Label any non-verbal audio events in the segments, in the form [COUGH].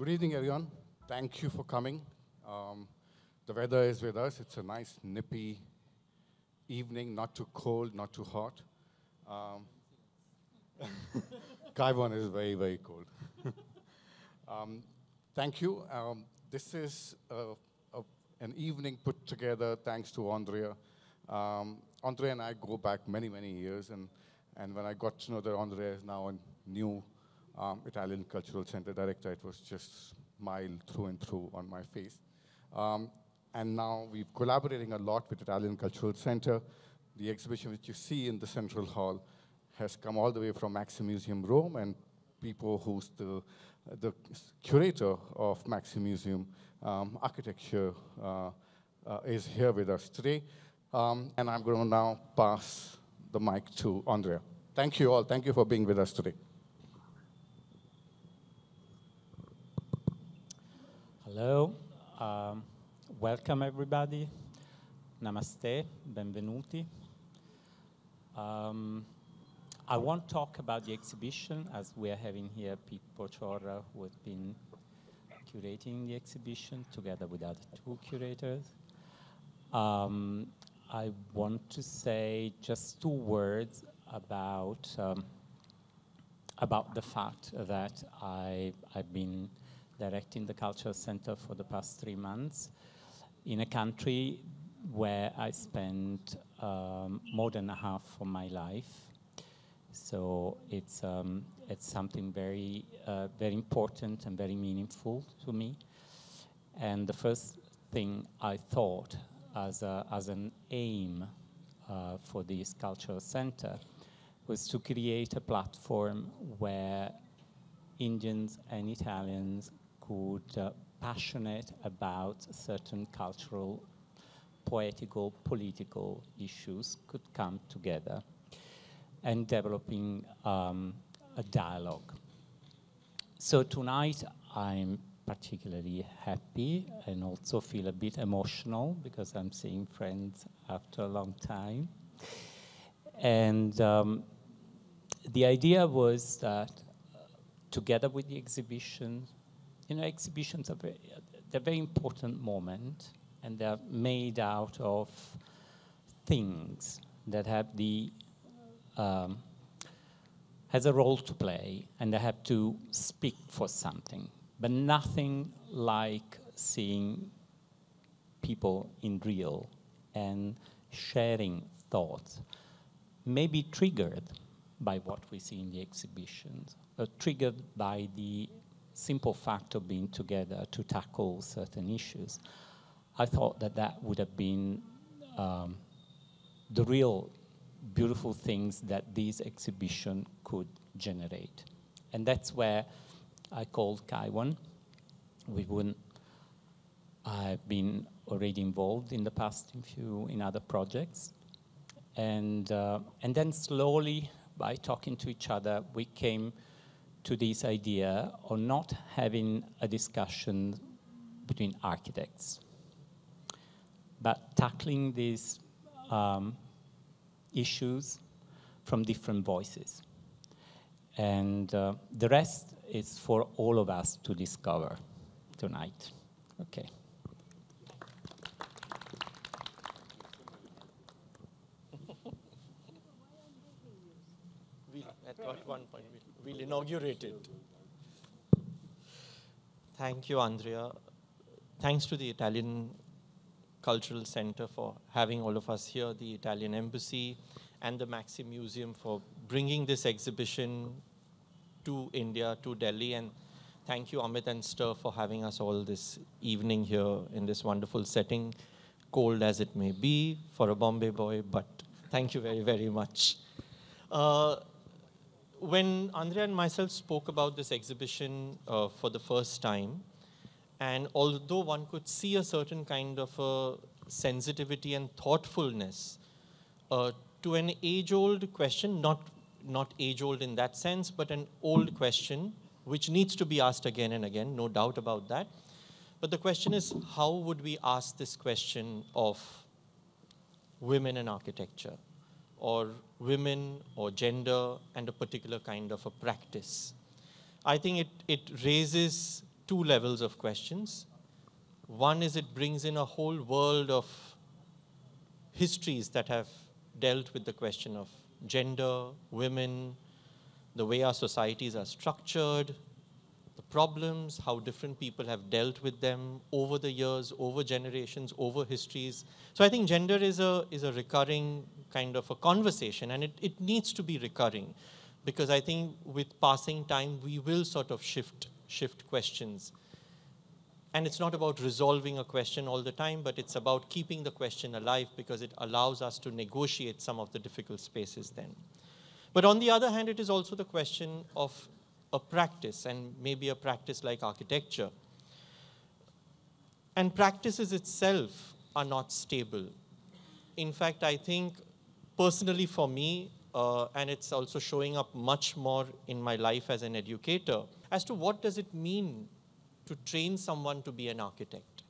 good evening, everyone. Thank you for coming. Um, the weather is with us. It's a nice, nippy evening, not too cold, not too hot. Um, [LAUGHS] Kaiwan is very, very cold. [LAUGHS] um, thank you. Um, this is a, a, an evening put together thanks to Andrea. Um, Andrea and I go back many, many years, and, and when I got to know that Andrea is now a new um, Italian Cultural Center director, it was just smile through and through on my face. Um, and now we're collaborating a lot with Italian Cultural Center. The exhibition which you see in the Central Hall has come all the way from MAXXI Museum Rome and Pippo who's the, the curator of MAXXI Museum um, architecture uh, uh, is here with us today. Um, and I'm going to now pass the mic to Andrea. Thank you all. Thank you for being with us today. Hello, um, welcome everybody. Namaste, benvenuti. Um, I won't talk about the exhibition as we are having here Pippo Ciorra who has been curating the exhibition together with other two curators. Um, I want to say just two words about um, about the fact that I, I've been directing the Cultural Center for the past three months in a country where I spent um, more than a half of my life. So it's, um, it's something very, uh, very important and very meaningful to me. And the first thing I thought as, a, as an aim uh, for this cultural center was to create a platform where Indians and Italians could uh, passionate about certain cultural, poetical, political issues could come together and developing um, a dialogue. So tonight I'm particularly happy and also feel a bit emotional because I'm seeing friends after a long time. And um, the idea was that uh, together with the exhibition, you know, exhibitions are very, they're very important moment, and they're made out of things that have the um, has a role to play, and they have to speak for something. But nothing like seeing people in real and sharing thoughts, maybe triggered by what we see in the exhibitions, or triggered by the simple fact of being together to tackle certain issues, I thought that that would have been um, the real beautiful things that this exhibition could generate. And that's where I called Kaiwan. We wouldn't, I've been already involved in the past in few in other projects. And, uh, and then slowly, by talking to each other, we came to this idea of not having a discussion between architects, but tackling these um, issues from different voices. And uh, the rest is for all of us to discover tonight. Okay. at one point we'll, we'll Thank you, Andrea. Thanks to the Italian Cultural Center for having all of us here, the Italian Embassy, and the MAXXI Museum for bringing this exhibition to India, to Delhi. And thank you, Amit and Stir, for having us all this evening here in this wonderful setting, cold as it may be for a Bombay boy, but thank you very, very much. Uh, when Andrea and myself spoke about this exhibition uh, for the first time, and although one could see a certain kind of a sensitivity and thoughtfulness uh, to an age-old question, not, not age-old in that sense, but an old question, which needs to be asked again and again, no doubt about that. But the question is, how would we ask this question of women in architecture? or women or gender and a particular kind of a practice. I think it, it raises two levels of questions. One is it brings in a whole world of histories that have dealt with the question of gender, women, the way our societies are structured, problems, how different people have dealt with them over the years, over generations, over histories. So I think gender is a, is a recurring kind of a conversation, and it, it needs to be recurring because I think with passing time, we will sort of shift, shift questions. And it's not about resolving a question all the time, but it's about keeping the question alive because it allows us to negotiate some of the difficult spaces then. But on the other hand, it is also the question of a practice, and maybe a practice like architecture. And practices itself are not stable. In fact, I think personally for me, uh, and it's also showing up much more in my life as an educator, as to what does it mean to train someone to be an architect?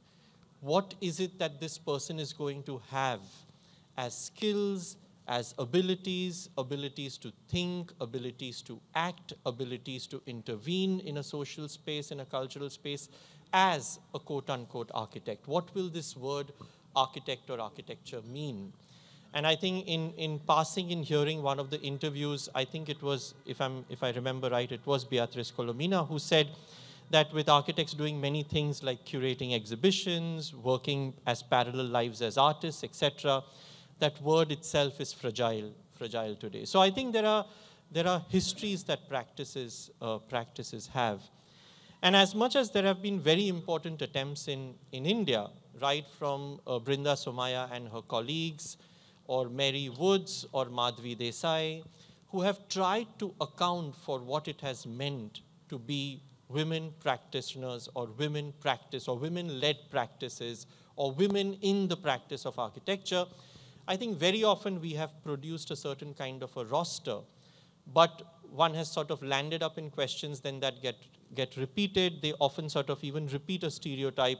What is it that this person is going to have as skills, as abilities, abilities to think, abilities to act, abilities to intervene in a social space, in a cultural space, as a quote unquote architect? What will this word architect or architecture mean? And I think in, in passing, in hearing one of the interviews, I think it was, if, I'm, if I remember right, it was Beatrice Colomina who said that with architects doing many things like curating exhibitions, working as parallel lives as artists, etc., that word itself is fragile, fragile today. So I think there are, there are histories that practices, uh, practices have. And as much as there have been very important attempts in, in India, right from uh, Brinda Somaya and her colleagues, or Mary Woods or Madhvi Desai, who have tried to account for what it has meant to be women practitioners or women practice or women led practices or women in the practice of architecture, I think very often we have produced a certain kind of a roster, but one has sort of landed up in questions then that get, get repeated. They often sort of even repeat a stereotype.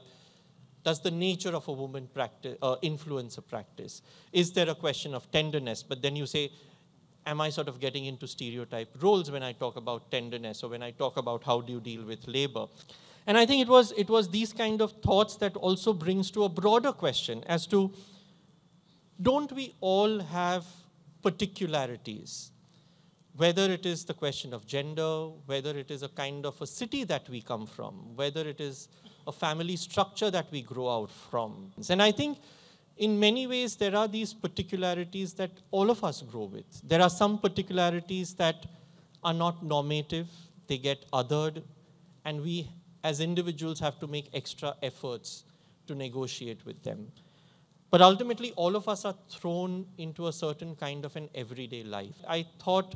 Does the nature of a woman practice, uh, influence a practice? Is there a question of tenderness? But then you say, am I sort of getting into stereotype roles when I talk about tenderness or when I talk about how do you deal with labor? And I think it was, it was these kind of thoughts that also brings to a broader question as to don't we all have particularities? Whether it is the question of gender, whether it is a kind of a city that we come from, whether it is a family structure that we grow out from. And I think in many ways, there are these particularities that all of us grow with. There are some particularities that are not normative, they get othered, and we as individuals have to make extra efforts to negotiate with them. But ultimately, all of us are thrown into a certain kind of an everyday life. I thought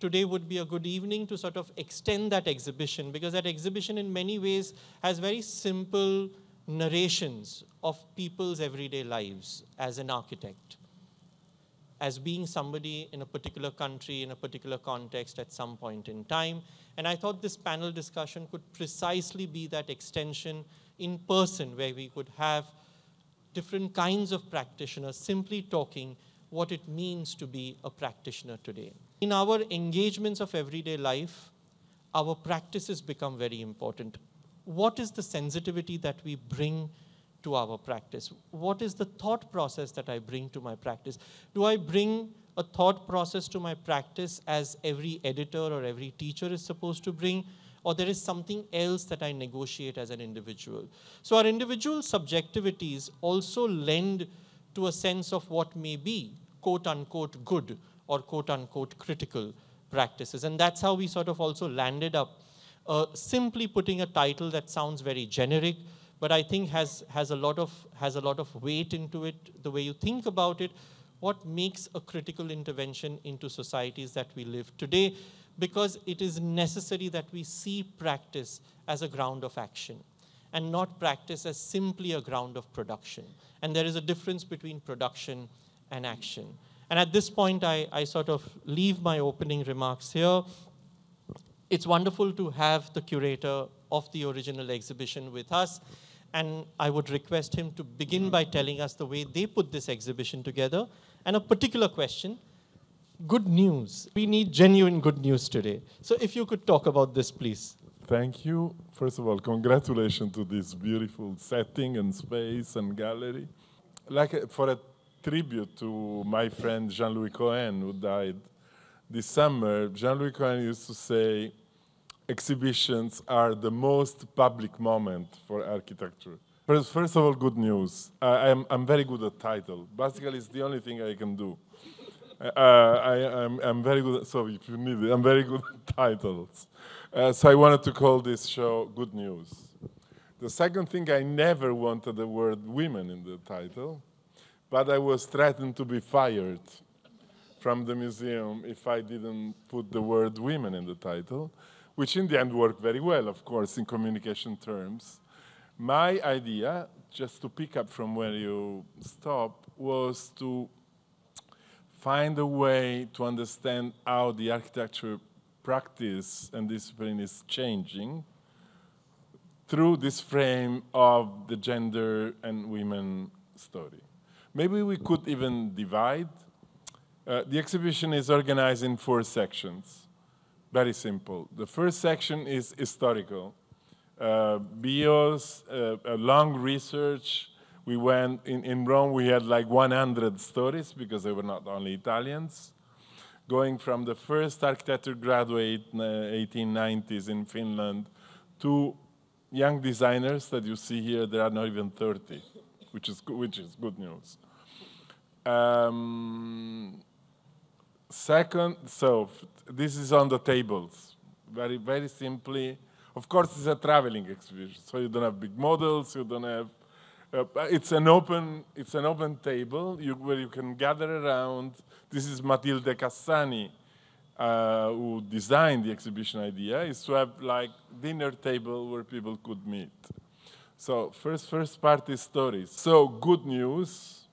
today would be a good evening to sort of extend that exhibition because that exhibition, in many ways, has very simple narrations of people's everyday lives as an architect, as being somebody in a particular country, in a particular context at some point in time. And I thought this panel discussion could precisely be that extension in person where we could have different kinds of practitioners simply talking what it means to be a practitioner today. In our engagements of everyday life, our practices become very important what is the sensitivity that we bring to our practice? What is the thought process that I bring to my practice? Do I bring a thought process to my practice as every editor or every teacher is supposed to bring? Or there is something else that I negotiate as an individual. So our individual subjectivities also lend to a sense of what may be quote unquote good or quote unquote critical practices. And that's how we sort of also landed up uh, simply putting a title that sounds very generic, but I think has, has, a lot of, has a lot of weight into it, the way you think about it, what makes a critical intervention into societies that we live today, because it is necessary that we see practice as a ground of action and not practice as simply a ground of production. And there is a difference between production and action. And at this point, I, I sort of leave my opening remarks here it's wonderful to have the curator of the original exhibition with us. And I would request him to begin by telling us the way they put this exhibition together and a particular question. Good news. We need genuine good news today. So if you could talk about this, please. thank you. First of all, congratulations to this beautiful setting and space and gallery. Like a, for a tribute to my friend Jean-Louis Cohen, who died this summer, Jean-Louis Cohen used to say, exhibitions are the most public moment for architecture. First, first of all, good news. I, am I'm, I'm very good at title. Basically, it's the only thing I can do. Uh, I, am very good, at, so if you need it, I'm very good [LAUGHS] at titles. Uh, so I wanted to call this show Good News. The second thing, I never wanted the word women in the title, but I was threatened to be fired from the museum if I didn't put the word women in the title, which in the end worked very well, of course, in communication terms. My idea, just to pick up from where you stop, was to find a way to understand how the architecture practice and discipline is changing through this frame of the gender and women story. Maybe we could even divide. Uh, the exhibition is organized in four sections. Very simple. The first section is historical. Uh, bios, uh, a long research. We went, in, in Rome, we had like 100 stories because they were not only Italians. Going from the first architecture graduate the 1890s in Finland to young designers that you see here, they are not even 30, which is, which is good news. Um, second, so this is on the tables. Very, very simply. Of course, it's a traveling exhibition, so you don't have big models, you don't have. Uh, it's an open, it's an open table you, where you can gather around. This is Matilde Cassani, uh, who designed the exhibition idea, is to have like dinner table where people could meet. So first, first part is stories. So good news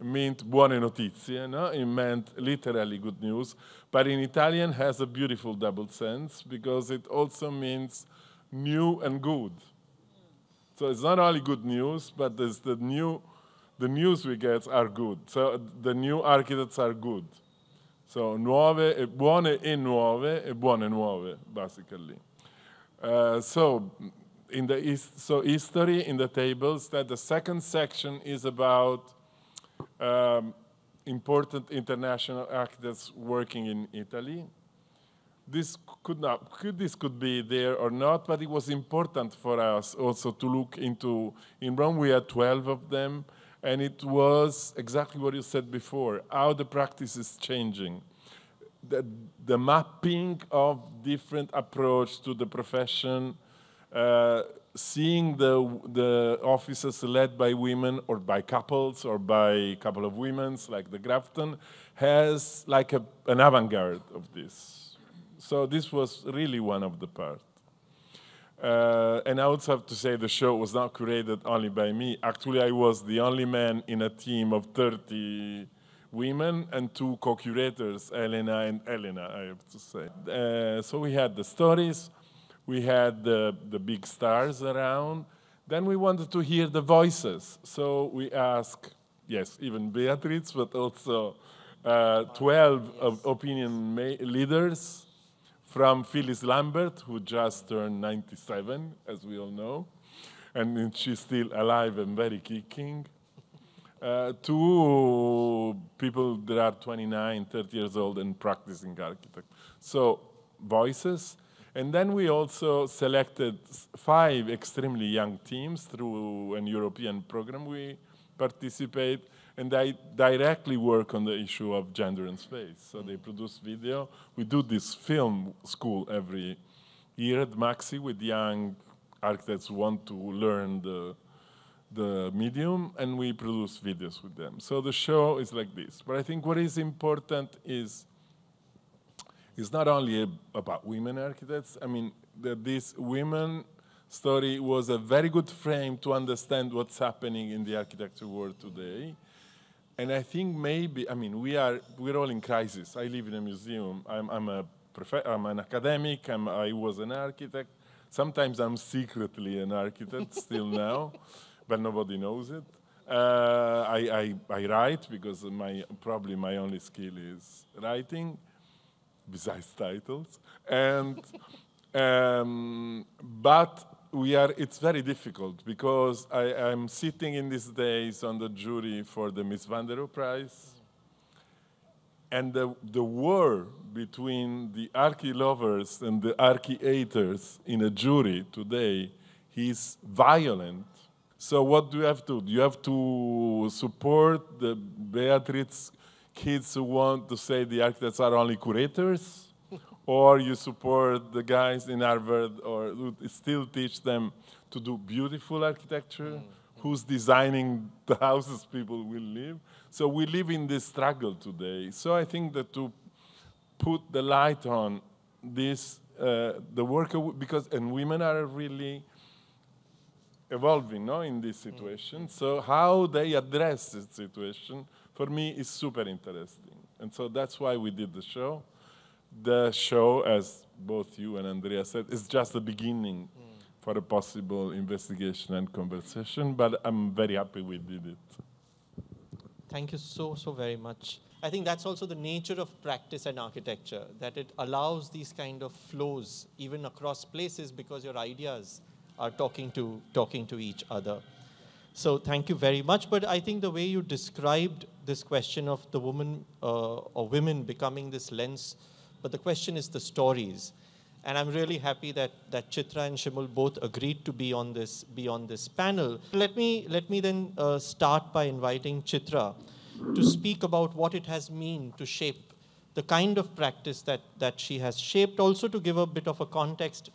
meant buone notizie, no? it meant literally good news, but in Italian has a beautiful double sense because it also means new and good. So it's not only good news, but the new, the news we get are good. So the new architects are good. So nuove, e buone e nuove, e buone nuove, basically. Uh, so in the so history in the tables that the second section is about um, important international architects working in Italy. This could not, could, this could be there or not, but it was important for us also to look into, in Rome we had 12 of them, and it was exactly what you said before, how the practice is changing. The, the mapping of different approach to the profession, uh, seeing the, the offices led by women or by couples or by a couple of women, like the Grafton, has like a, an avant-garde of this. So this was really one of the parts. Uh, and I also have to say the show was not curated only by me. Actually, I was the only man in a team of 30 women and two co-curators, Elena and Elena, I have to say. Uh, so we had the stories, we had the, the big stars around. Then we wanted to hear the voices. So we asked, yes, even Beatrice, but also uh, 12 opinion leaders from Phyllis Lambert, who just turned 97, as we all know, and she's still alive and very kicking, uh, to people that are 29, 30 years old and practicing architect. So voices, and then we also selected five extremely young teams through an European program we participate, and they directly work on the issue of gender and space. So they produce video. We do this film school every year at MAXXI with young architects who want to learn the, the medium, and we produce videos with them. So the show is like this. But I think what is important is it's not only about women architects. I mean, this women story was a very good frame to understand what's happening in the architecture world today. And I think maybe, I mean, we are, we're all in crisis. I live in a museum. I'm, I'm, a I'm an academic. I'm, I was an architect. Sometimes I'm secretly an architect [LAUGHS] still now, but nobody knows it. Uh, I, I, I write because my, probably my only skill is writing besides titles. And Um, but we are, it's very difficult because I, am sitting in these days on the jury for the Mies van der Rohe Prize. And the, the war between the archi lovers and the archi haters in a jury today is violent. So, what do you have to do? You have to support the Beatrice kids who want to say the architects are only curators or you support the guys in Harvard or still teach them to do beautiful architecture, mm. who's designing the houses people will live. So we live in this struggle today. So I think that to put the light on this, uh, the work, because, and women are really evolving no, in this situation. Mm. So how they address this situation, for me, is super interesting. And so that's why we did the show the show, as both you and Andrea said, is just the beginning mm. for a possible investigation and conversation, but I'm very happy we did it. Thank you so, so very much. I think that's also the nature of practice and architecture, that it allows these kind of flows even across places because your ideas are talking to, talking to each other. So thank you very much. But I think the way you described this question of the woman uh, or women becoming this lens but the question is the stories. And I'm really happy that, that Chitra and Shimul both agreed to be on this, be on this panel. Let me, let me then uh, start by inviting Chitra to speak about what it has mean to shape the kind of practice that, that she has shaped, also to give a bit of a context.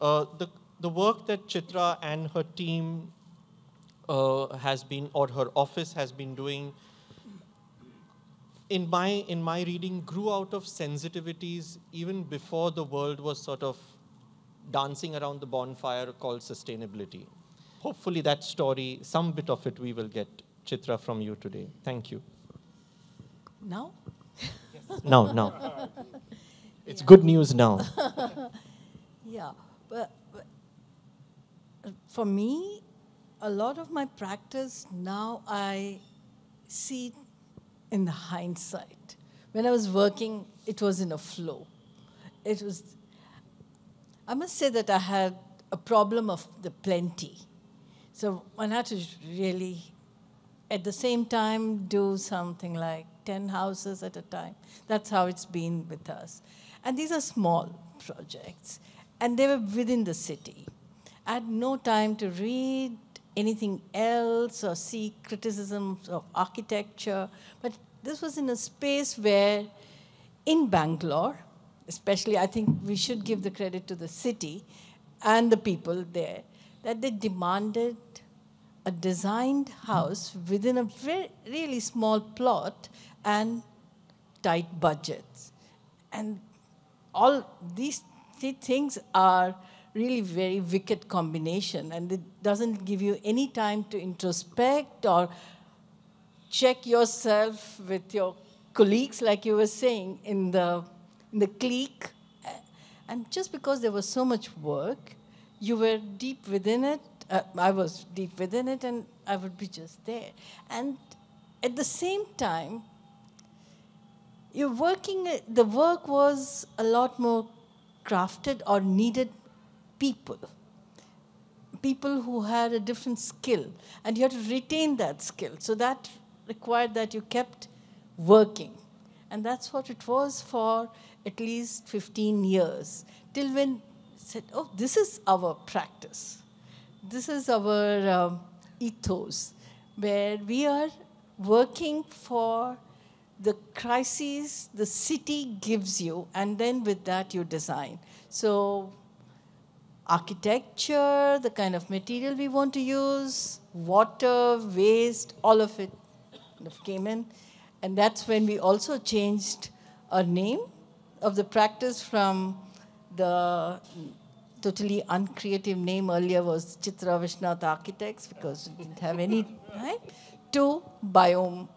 Uh, the, the work that Chitra and her team uh, has been, or her office has been doing in my in my reading grew out of sensitivities even before the world was sort of dancing around the bonfire called sustainability. Hopefully that story, some bit of it we will get Chitra from you today. Thank you. Now? [LAUGHS] no no [LAUGHS] It's yeah. good news now. [LAUGHS] yeah, but, but uh, for me, a lot of my practice now I see in the hindsight. When I was working, it was in a flow. It was, I must say that I had a problem of the plenty. So one had to really, at the same time, do something like 10 houses at a time. That's how it's been with us. And these are small projects, and they were within the city. I had no time to read anything else or see criticisms of architecture. But this was in a space where, in Bangalore, especially, I think we should give the credit to the city and the people there, that they demanded a designed house within a very, really small plot and tight budgets. And all these things are really very wicked combination and it doesn't give you any time to introspect or check yourself with your colleagues like you were saying in the in the clique. And just because there was so much work you were deep within it uh, i was deep within it and i would be just there. And at the same time you're working the work was a lot more crafted or needed people. People who had a different skill. And you had to retain that skill. So that required that you kept working. And that's what it was for at least 15 years. Till when said, oh, this is our practice. This is our um, ethos, where we are working for the crises the city gives you, and then with that you design. So architecture, the kind of material we want to use, water, waste, all of it kind of came in. And that's when we also changed our name of the practice from the totally uncreative name earlier was Chitra Vishwanath Architects because we didn't have any, right? To biome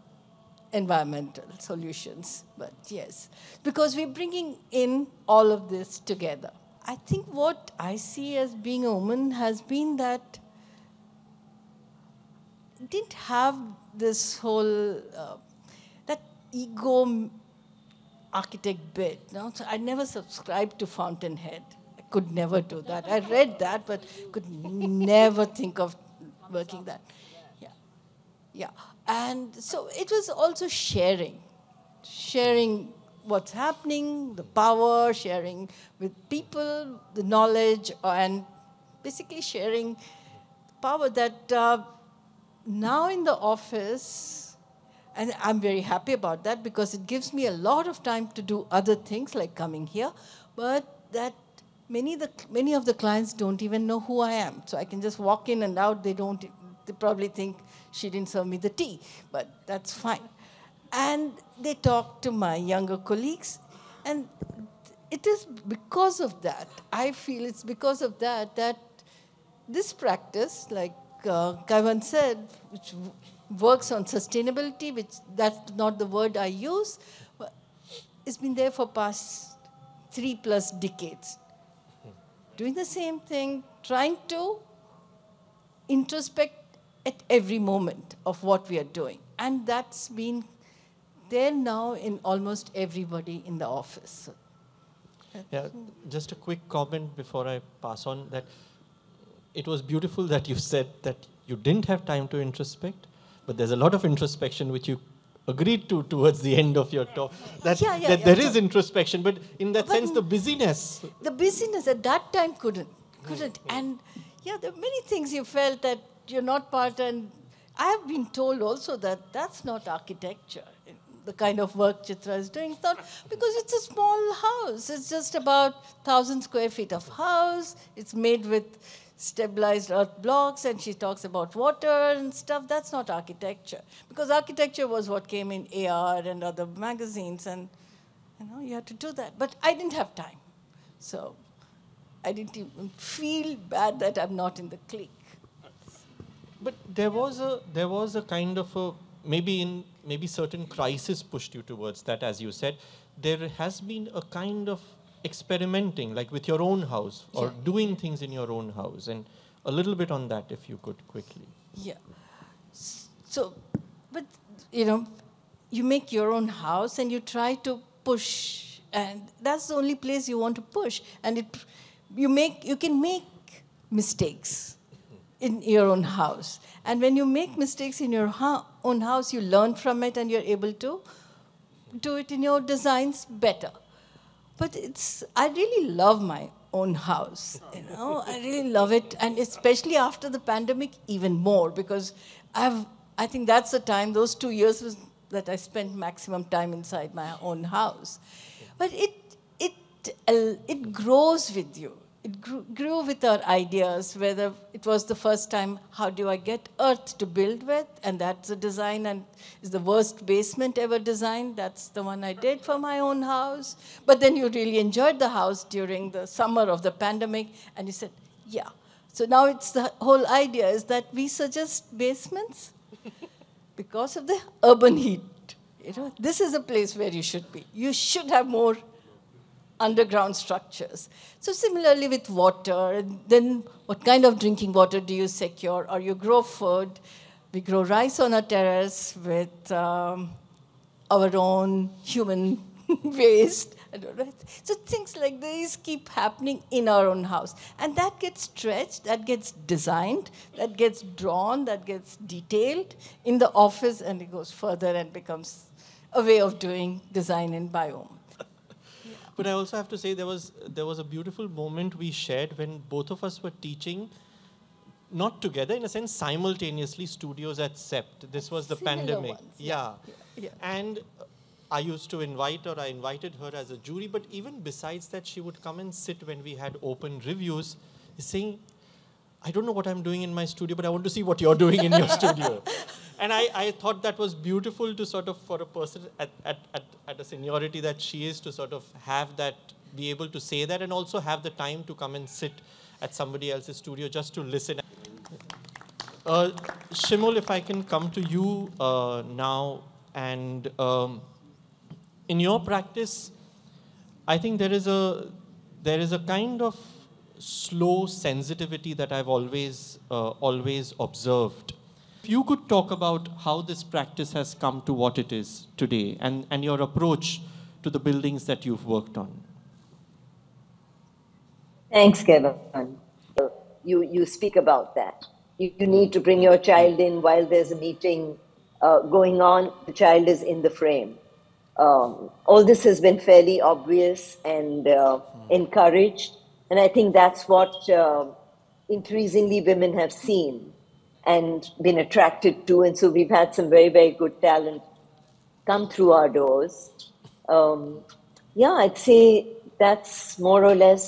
environmental solutions. But yes, because we're bringing in all of this together. I think what I see as being a woman has been that didn't have this whole uh, that ego architect bit. No? So I never subscribed to Fountainhead. I could never do that. I read that, but could never think of working that. Yeah. Yeah. And so it was also sharing, sharing what's happening, the power, sharing with people, the knowledge, and basically sharing power that uh, now in the office, and I'm very happy about that because it gives me a lot of time to do other things like coming here, but that many of the, many of the clients don't even know who I am. So I can just walk in and out. They don't, they probably think she didn't serve me the tea, but that's fine. And they talk to my younger colleagues, and it is because of that, I feel it's because of that, that this practice, like uh, Kaiwan said, which works on sustainability, which that's not the word I use, it's been there for past three plus decades. Doing the same thing, trying to introspect at every moment of what we are doing. And that's been there now in almost everybody in the office. Yeah, just a quick comment before I pass on that it was beautiful that you said that you didn't have time to introspect, but there's a lot of introspection which you agreed to towards the end of your talk. That, Yeah, yeah, that yeah. there is introspection, but in that But sense, the busyness. the busyness at that time couldn't couldn't and yeah there are many things you felt that you're not part and i have been told also that that's not architecture the kind of work chitra is doing. It's not because it's a small house. It's just about 1000 square feet of house. It's made with stabilized earth blocks and she talks about water and stuff. That's not architecture because architecture was what came in ar and other magazines and you know you had to do that. But i didn't have time. So I didn't even feel bad that I'm not in the clique. But there was a there was a kind of a maybe in maybe certain crisis pushed you towards that, as you said. There has been a kind of experimenting, like with your own house or Yeah. doing things in your own house, and a little bit on that, if you could quickly. Yeah. So, but you know, you make your own house and you try to push, and that's the only place you want to push. And it, you make, you can make mistakes in your own house. And when you make mistakes in your own house, you learn from it and you're able to do it in your designs better. But it's, I really love my own house. You know, I really love it, and especially after the pandemic, even more because I've, I think that's the time. Those two years was that I spent maximum time inside my own house. But it, it, it grows with you. It grew, with our ideas. Whether it was the first time, how do I get earth to build with, and that's a design, and is the worst basement ever designed. That's the one I did for my own house. But then you really enjoyed the house during the summer of the pandemic, and you said, yeah. So now it's the whole idea is that we suggest basements [LAUGHS] because of the urban heat. You know, this is a place where you should be. You should have more underground structures. So similarly with water, then what kind of drinking water do you secure or you grow food? We grow rice on a terrace with um, our own human [LAUGHS] waste. So things like these keep happening in our own house. And that gets stretched, that gets designed, that gets drawn, that gets detailed in the office, and it goes further and becomes a way of doing design in biome. But I also have to say there was there was a beautiful moment we shared when both of us were teaching, not together in a sense, simultaneously studios at CEPT. This was the Similar pandemic. ones, Yeah. yeah, yeah. And I used to invite her, I invited her as a jury, but even besides that, she would come and sit when we had open reviews, saying, I don't know what I'm doing in my studio, but I want to see what you're doing in your studio. [LAUGHS] And I, I thought that was beautiful to sort of, for a person at, at, at, at a seniority that she is, to sort of have that, be able to say that, and also have the time to come and sit at somebody else's studio just to listen. Uh, Shimul, if I can come to you uh, now, and um, in your practice, I think there is a there is a kind of slow sensitivity that I've always uh, always observed. If you could talk about how this practice has come to what it is today, and, and your approach to the buildings that you've worked on. Thanks, Kevin. You, you speak about that. You, you need to bring your child in while there's a meeting uh, going on, the child is in the frame. Um, all this has been fairly obvious and uh, encouraged, and I think that's what uh, increasingly women have seen and been attracted to, and so we've had some very, very good talent come through our doors. Um, yeah, I'd say that's more or less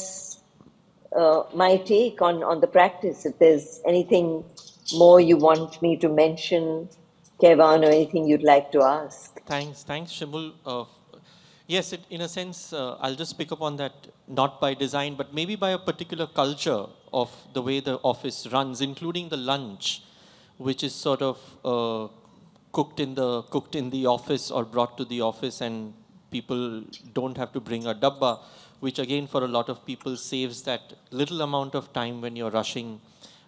uh, my take on, on the practice. If there's anything more you want me to mention, Kevan, or anything you'd like to ask. Thanks, thanks, Shimul. Uh, yes, it, in a sense, uh, I'll just pick up on that, not by design, but maybe by a particular culture of the way the office runs, including the lunch, which is sort of uh, cooked in the cooked in the office or brought to the office, and people don't have to bring a dabba which again for a lot of people saves that little amount of time when you're rushing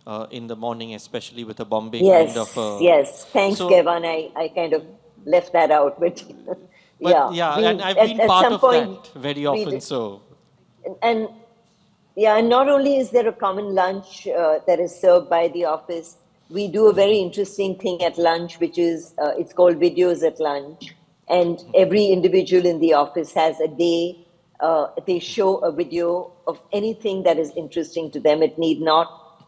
uh, in the morning, especially with a Bombay yes, kind of. Uh, yes, thanks, so, Kevan. I, I kind of left that out, but, [LAUGHS] but yeah. Yeah, we, and I've at, been part of point, that very often. so. And yeah, and not only is there a common lunch uh, that is served by the office, we do a very interesting thing at lunch, which is uh, it's called videos at lunch, and every individual in the office has a day uh, they show a video of anything that is interesting to them. It need not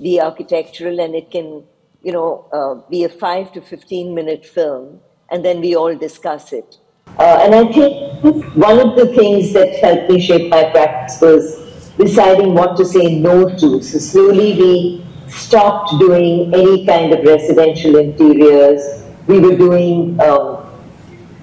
be architectural, and it can, you know, uh, be a five to fifteen minute film, and then we all discuss it. Uh, and I think one of the things that helped me shape my practice was deciding what to say no to. So slowly we stopped doing any kind of residential interiors. We were doing, um,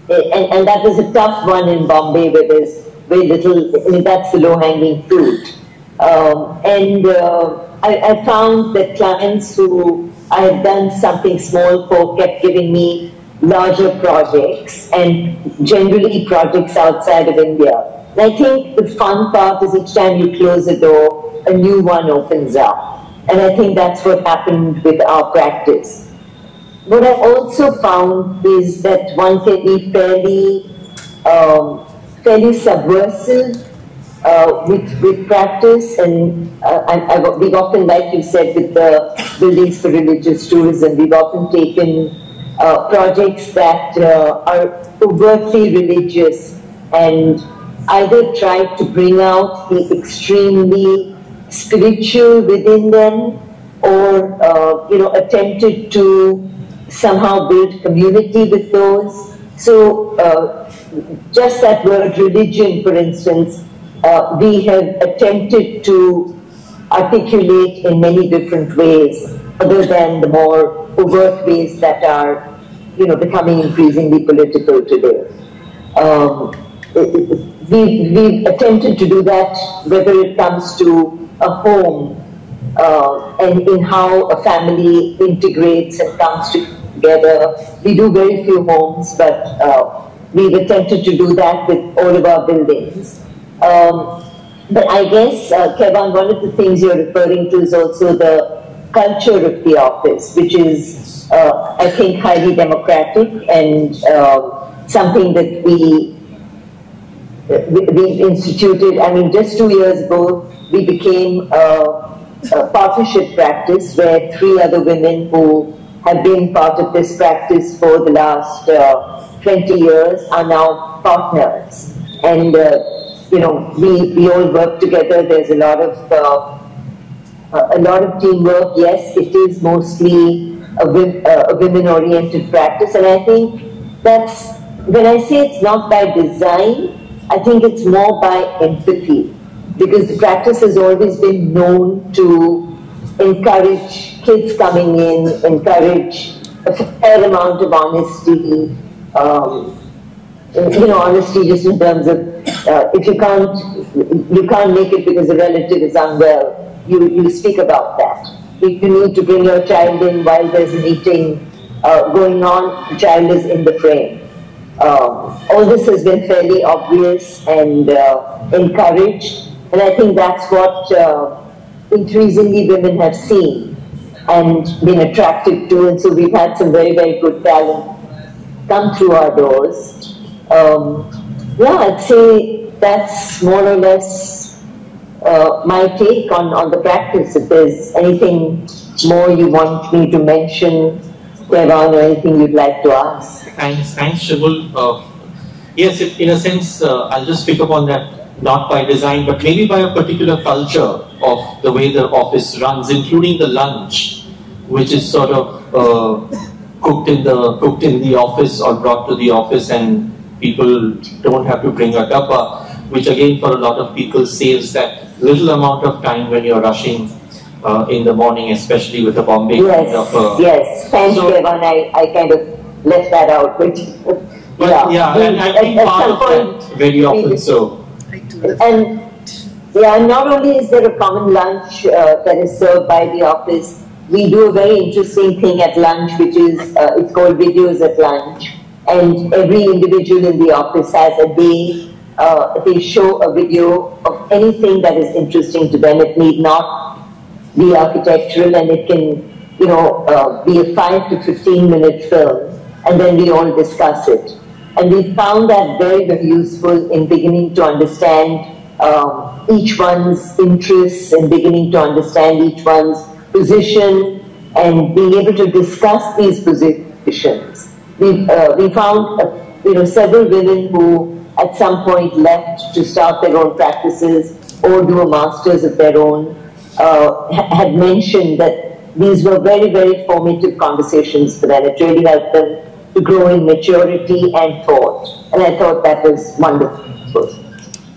and, and that was a tough one in Bombay where there's very little, I mean, that's the low hanging fruit. Um, and uh, I, I, found that clients who I had done something small for kept giving me larger projects and generally projects outside of India. And I think the fun part is each time you close a door, a new one opens up. And I think that's what happened with our practice. What I also found is that one can be fairly um, fairly subversive uh, with, with practice and, uh, and I, we've often, like you said, with the Buildings for Religious Tourism, we've often taken uh, projects that uh, are overtly religious and either tried to bring out the extremely spiritual within them or, uh, you know, attempted to somehow build community with those. So uh, just that word religion, for instance, uh, we have attempted to articulate in many different ways, other than the more overt ways that are, you know, becoming increasingly political today. Um, we, we've attempted to do that, whether it comes to a home uh, and in how a family integrates and comes together. We do very few homes, but uh, We've attempted to do that with all of our buildings. Um, but I guess, uh, Kevan, one of the things you're referring to is also the culture of the office, which is, uh, I think, highly democratic and uh, something that we, we've instituted. I mean, just two years ago, we became a, a partnership practice where three other women who have been part of this practice for the last uh, 20 years are now partners. And, uh, you know, we, we all work together. There's a lot of, uh, a lot of teamwork. Yes, it is mostly a, uh, a women-oriented practice. And I think that's, when I say it's not by design, I think it's more by empathy. Because the practice has always been known to encourage kids coming in, encourage a fair amount of honesty, um, you know, honesty just in terms of uh, if you can't, you can't make it because a relative is unwell, you, you speak about that. If you need to bring your child in while there's a meeting uh, going on, the child is in the frame. Um, all this has been fairly obvious and uh, encouraged, and I think that's what uh, increasingly women have seen and been attracted to, and so we've had some very, very good talent come through our doors. Um, yeah, I'd say that's more or less uh, my take on, on the practice. If there's anything more you want me to mention, Kaiwan, or anything you'd like to ask. Thanks, thanks, Shimul. Uh, yes, in a sense, uh, I'll just pick up on that, not by design, but maybe by a particular culture of the way the office runs, including the lunch, which is sort of uh, cooked in the cooked in the office or brought to the office, and people don't have to bring a dabba, which again for a lot of people saves that little amount of time when you're rushing uh, in the morning, especially with a Bombay Yes, kind of. Uh, yes. Thanks, so- Kaiwan. I, I kind of left that out, but But yeah, and I think part of that very often so. And yeah, not only is there a common lunch uh, that is served by the office, we do a very interesting thing at lunch, which is uh, it's called videos at lunch. And every individual in the office has a day. Uh, they show a video of anything that is interesting to them. It need not be architectural, and it can, you know, uh, be a five to fifteen minute film, and then we all discuss it. And we found that very, very useful in beginning to understand um, each one's interests and beginning to understand each one's position and being able to discuss these positions. We, uh, we found, uh, you know, several women who at some point left to start their own practices or do a master's of their own uh, had mentioned that these were very, very formative conversations for them. It really helped them to grow in maturity and thought. And I thought that was wonderful.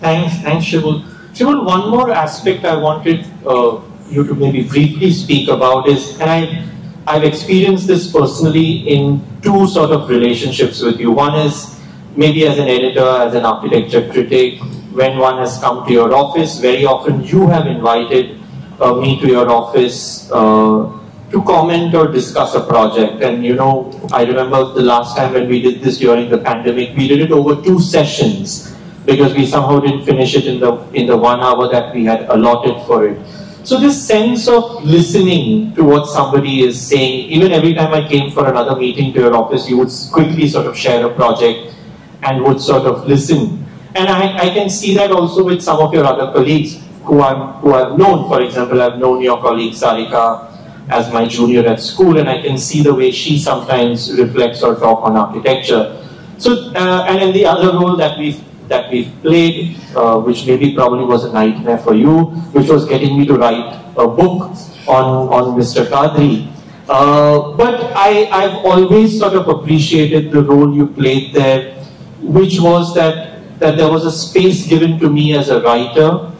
Thanks, thanks, Shimul. Shimul, one more aspect I wanted uh, you to maybe briefly speak about is, and I, I've experienced this personally in two sort of relationships with you. One is maybe as an editor, as an architecture critic, when one has come to your office, very often you have invited uh, me to your office uh, to comment or discuss a project. And you know, I remember the last time when we did this during the pandemic, we did it over two sessions because we somehow didn't finish it in the in the one hour that we had allotted for it. So this sense of listening to what somebody is saying, even every time I came for another meeting to your office, you would quickly sort of share a project and would sort of listen. And I, I can see that also with some of your other colleagues who I'm who I've known. For example, I've known your colleague Sarika as my junior at school, and I can see the way she sometimes reflects or talk on architecture. So, uh, and then the other role that we've that we've played, uh, which maybe probably was a nightmare for you, which was getting me to write a book on on Mr. Kadri. Uh, but I, I've always sort of appreciated the role you played there, which was that that there was a space given to me as a writer,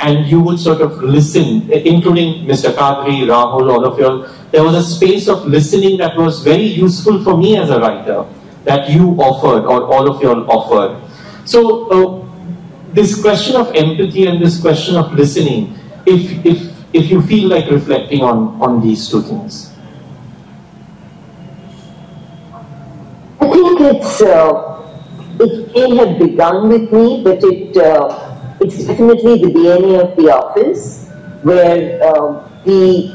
and you would sort of listen, including Mr. Kadri, Rahul, all of you. There was a space of listening that was very useful for me as a writer that you offered, or all of you offered. So uh, this question of empathy and this question of listening, if if if you feel like reflecting on on these two things. I think it's uh, it may have begun with me, but it uh, it's definitely the DNA of the office, where uh, we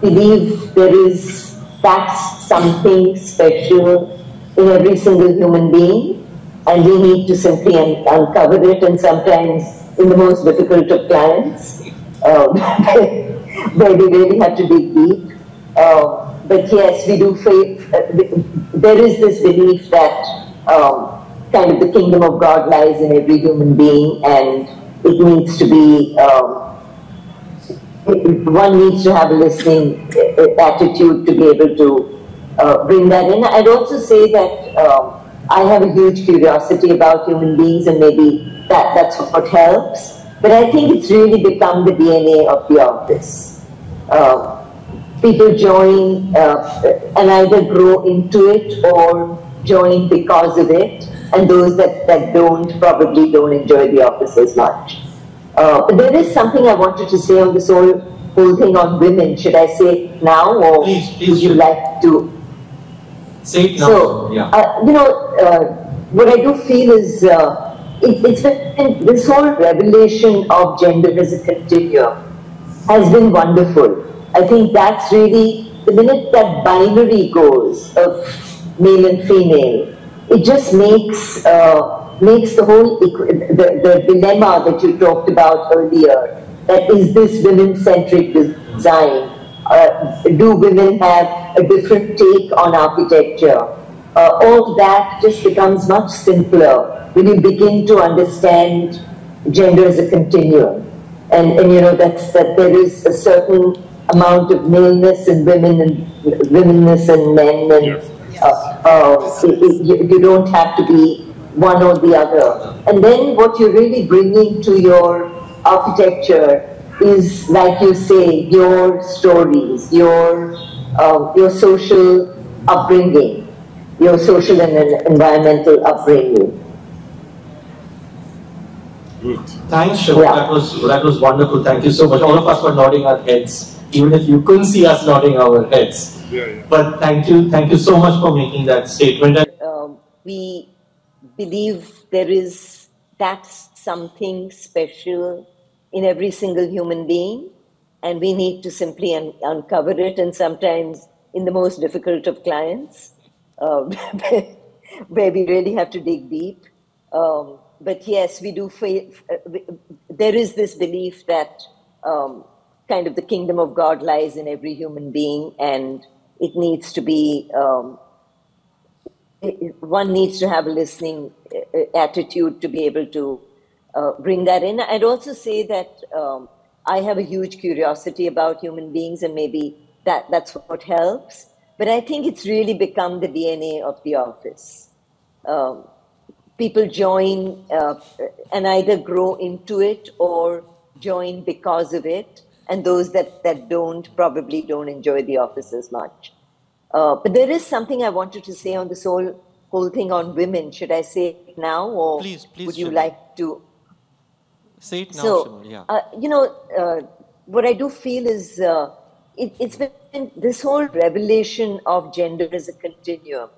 believe there is that something special in every single human being, and we need to simply un- uncover it. And sometimes, in the most difficult of clients, um, [LAUGHS] where we really have to dig deep. Uh, but yes, we do feel uh, there is this belief that um, kind of the kingdom of God lies in every human being, and it needs to be. Um, one needs to have a listening uh, attitude to be able to uh, bring that in. I'd also say that um, I have a huge curiosity about human beings, and maybe that, that's what helps. But I think it's really become the DNA of the office. Uh, people join uh, and either grow into it or join because of it, and those that, that don't probably don't enjoy the office as much. Uh, but there is something I wanted to say on this whole, whole thing on women. Should I say it now, or Please, please would you like to Say it now. so, yeah. uh, you know, uh, what I do feel is uh, it, it's been, this whole revelation of gender as a continuum has been wonderful. I think that's really the minute that binary goes of male and female, it just makes uh, makes the whole the, the dilemma that you talked about earlier that is this women-centric design? Uh, do women have a different take on architecture? Uh, all that just becomes much simpler when you begin to understand gender as a continuum. And, and you know, that's, that there is a certain amount of maleness in women and womenness and men and uh, uh, you, you don't have to be one or the other. And then what you're really bringing to your architecture is, like you say, your stories, your, uh, your social upbringing, your social and environmental upbringing. Thanks, Shiva. Yeah. That was that was wonderful. Thank you so much. All of us were nodding our heads, even if you couldn't see us nodding our heads. Yeah, yeah. But thank you, thank you so much for making that statement. Um, we believe there is that's something special in every single human being, and we need to simply un uncover it. And sometimes, in the most difficult of clients, uh, [LAUGHS] where we really have to dig deep. Um, but yes, we do. Feel, uh, there is this belief that um, kind of the kingdom of God lies in every human being, and it needs to be. Um, it, one needs to have a listening uh, attitude to be able to uh, bring that in. I'd also say that um, I have a huge curiosity about human beings, and maybe that, that's what helps. But I think it's really become the DNA of the office. Um, people join uh, and either grow into it or join because of it. And those that, that don't probably don't enjoy the office as much. Uh, but there is something I wanted to say on this whole whole thing on women. Should I say it now, or please, please would you like to? Say it now, so, yeah. Uh, you know, uh, what I do feel is uh, it, it's been this whole revelation of gender as a continuum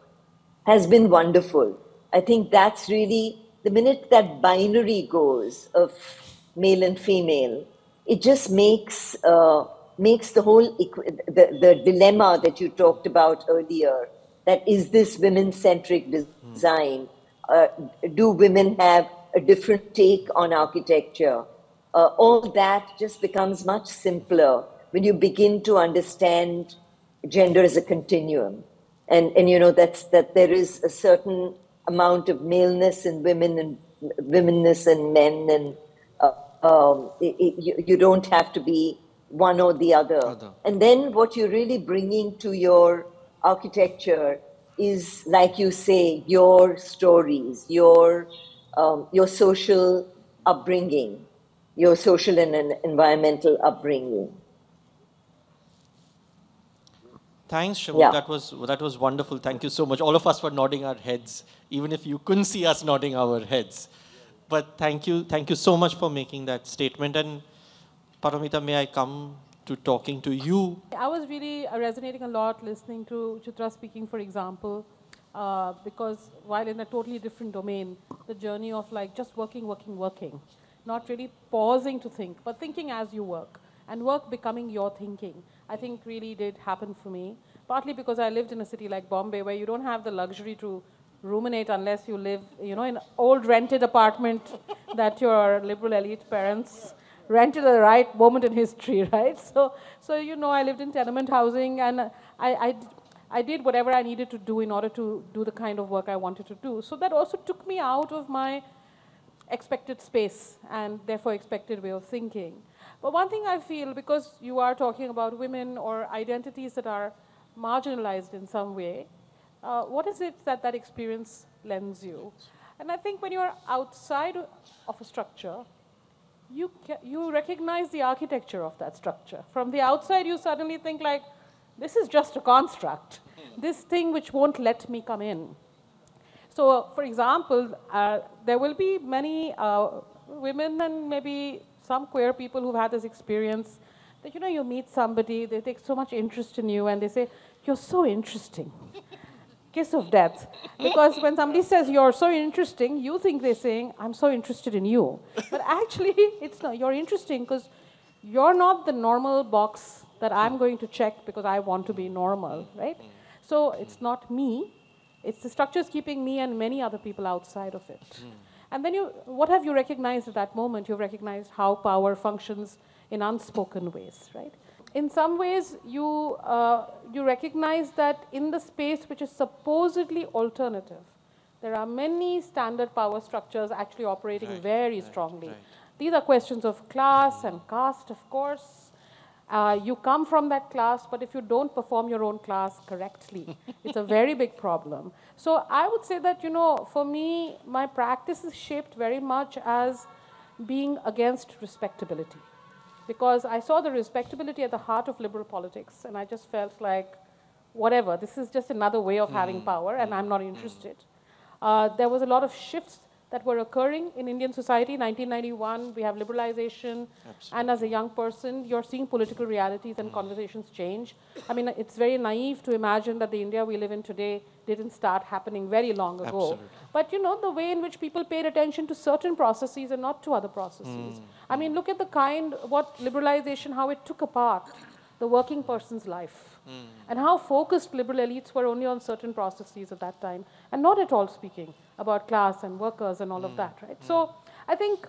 has been wonderful. I think that's really the minute that binary goes of male and female, it just makes uh, makes the whole the, the dilemma that you talked about earlier. That is this women-centric design. Uh, do women have a different take on architecture? Uh, all that just becomes much simpler when you begin to understand gender as a continuum and and you know that's that there is a certain amount of maleness in women and womenness and men, and um, it, it, you, you, don't have to be one or the other. other. And then what you're really bringing to your architecture is, like you say, your stories, your um, your social upbringing, your social and environmental upbringing. Thanks, Shamu. Yeah. That was that was wonderful. Thank you so much. All of us were nodding our heads, even if you couldn't see us nodding our heads. But thank you, thank you so much for making that statement. And Paromita, may I come to talking to you? I was really uh, resonating a lot listening to Chitra speaking, for example, uh, because while in a totally different domain, the journey of like just working, working, working, not really pausing to think, but thinking as you work, and work becoming your thinking. I think really did happen for me. Partly because I lived in a city like Bombay where you don't have the luxury to ruminate unless you live, you know, in an old rented apartment [LAUGHS] that your liberal elite parents rented at the right moment in history, [LAUGHS] right? So, so you know, I lived in tenement housing and I, I, I did whatever I needed to do in order to do the kind of work I wanted to do. So that also took me out of my expected space and therefore expected way of thinking. But one thing I feel, because you are talking about women or identities that are marginalized in some way, uh, what is it that that experience lends you? And I think when you're outside of a structure, you, you recognize the architecture of that structure. From the outside, you suddenly think like, this is just a construct. This thing which won't let me come in. So, for example, uh, there will be many uh, women and maybe some queer people who've had this experience that, you know, you meet somebody, they take so much interest in you, and they say, you're so interesting. Kiss of death. Because when somebody says you're so interesting, you think they're saying, I'm so interested in you. But actually, [LAUGHS] it's not. You're interesting because you're not the normal box that I'm going to check because I want to be normal, right? So it's not me. It's the structures keeping me and many other people outside of it. And then you, what have you recognized at that moment? You've recognized how power functions in unspoken ways, right? In some ways, you, uh, you recognize that in the space which is supposedly alternative, there are many standard power structures actually operating Right, very right, strongly. right. These are questions of class and caste, of course. Uh, you come from that class, but if you don't perform your own class correctly, [LAUGHS] it's a very big problem. So I would say that, you know, for me, my practice is shaped very much as being against respectability. Because I saw the respectability at the heart of liberal politics, and I just felt like, whatever, this is just another way of having power, and I'm not interested. Uh, there was a lot of shifts that were occurring in Indian society. 1991, we have liberalization, and as a young person, you're seeing political realities and mm. conversations change. I mean, it's very naive to imagine that the India we live in today didn't start happening very long ago. Absolutely. But you know, the way in which people paid attention to certain processes and not to other processes. Mm. I mean, look at the kind, what liberalization, how it took apart the working person's life. And how focused liberal elites were only on certain processes at that time, and not at all speaking about class and workers and all of that, right? So I think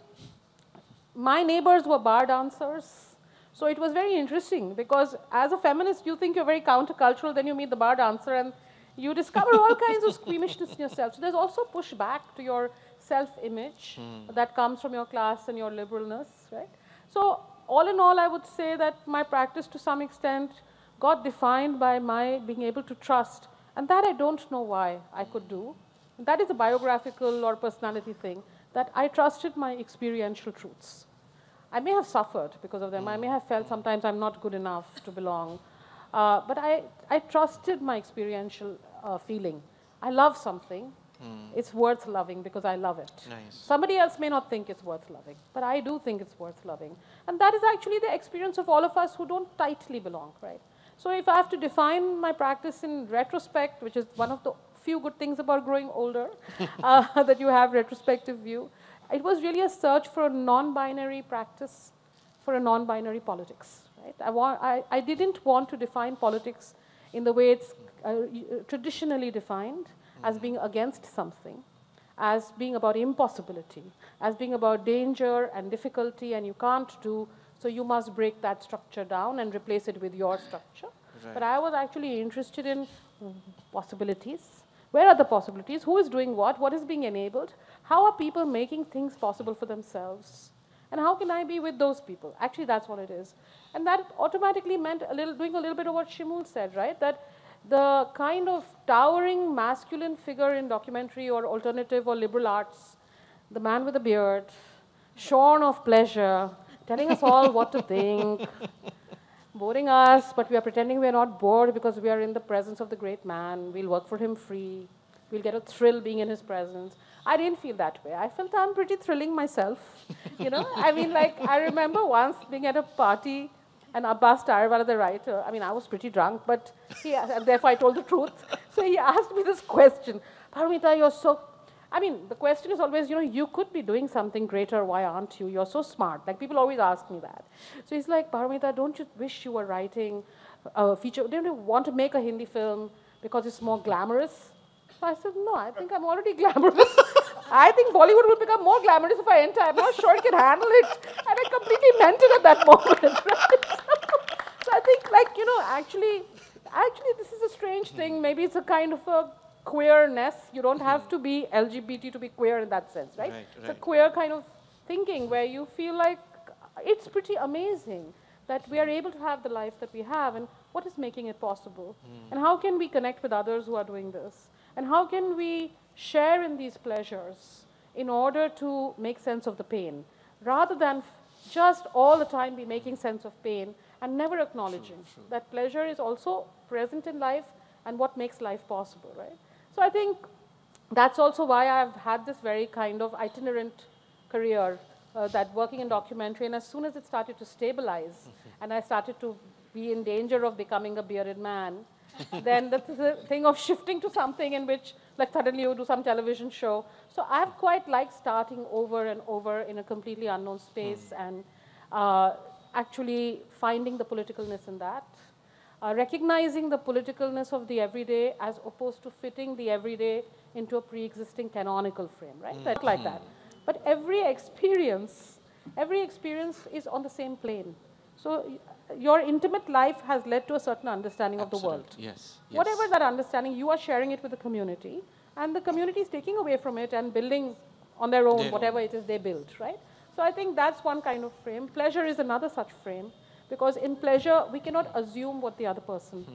my neighbors were bar dancers. So it was very interesting because as a feminist, you think you're very countercultural, then you meet the bar dancer and you discover all [LAUGHS] kinds of squeamishness in yourself. So there's also pushback to your self-image hmm. that comes from your class and your liberalness, right? So all in all, I would say that my practice to some extent got defined by my being able to trust. And that I don't know why I could do. That is a biographical or personality thing, that I trusted my experiential truths. I may have suffered because of them. I may have felt sometimes I'm not good enough to belong. Uh, but I, I trusted my experiential uh, feeling. I love something. It's worth loving because I love it. Nice. Somebody else may not think it's worth loving, but I do think it's worth loving. And that is actually the experience of all of us who don't tightly belong, right? So if I have to define my practice in retrospect, which is one of the few good things about growing older, [LAUGHS] uh, [LAUGHS] that you have retrospective view, it was really a search for a non-binary practice, for a non-binary politics, right? I, want, I, I didn't want to define politics in the way it's uh, traditionally defined, as being against something, as being about impossibility, as being about danger and difficulty, and you can't do, so you must break that structure down and replace it with your structure. But I was actually interested in possibilities. Where are the possibilities? Who is doing what? What is being enabled? How are people making things possible for themselves? And how can I be with those people? Actually, that's what it is. And that automatically meant a little, doing a little bit of what Shimul said, right? That the kind of towering masculine figure in documentary or alternative or liberal arts, the man with the beard, shorn of pleasure, telling us all what to think, [LAUGHS] boring us, but we are pretending we are not bored because we are in the presence of the great man. We'll work for him free. We'll get a thrill being in his presence. I didn't feel that way. I felt I'm pretty thrilling myself. [LAUGHS] You know, I mean, like I remember once being at a party, and Abbas Tyrewala, the writer. I mean, I was pretty drunk, but he, and therefore I told the truth. [LAUGHS] So he asked me this question, Paromita, you're so. I mean, the question is always, you know, you could be doing something greater. Why aren't you? You're so smart. Like people always ask me that. So he's like, Paromita, don't you wish you were writing a feature? Don't you want to make a Hindi film because it's more glamorous? So I said, no, I think I'm already [LAUGHS] glamorous. I think Bollywood will become more glamorous if I enter. I'm not sure it can handle it. And I completely meant it at that moment. [LAUGHS] Right? so I think, like, you know, actually, actually, this is a strange hmm. thing. Maybe it's a kind of a queerness. You don't have hmm. to be LGBT to be queer in that sense, right? Right, It's a queer kind of thinking where you feel like it's pretty amazing that we are hmm. able to have the life that we have and what is making it possible and how can we connect with others who are doing this and how can we share in these pleasures in order to make sense of the pain rather than just all the time be making sense of pain and never acknowledging that pleasure is also present in life and what makes life possible right so i think that's also why I've had this very kind of itinerant career uh, that working in documentary. And as soon as it started to stabilize [LAUGHS] and I started to be in danger of becoming a bearded man, then the, the thing of shifting to something in which, like, suddenly you do some television show. So I've quite liked starting over and over in a completely unknown space and uh, actually finding the politicalness in that uh, recognizing the politicalness of the everyday as opposed to fitting the everyday into a pre-existing canonical frame, right? That- Like that. but every experience, every experience is on the same plane. So your intimate life has led to a certain understanding of the world. Yes. Whatever that understanding, you are sharing it with the community, and the community is taking away from it and building on their own whatever own. it is they build, right? So I think that's one kind of frame. Pleasure is another such frame, because in pleasure, we cannot assume what the other person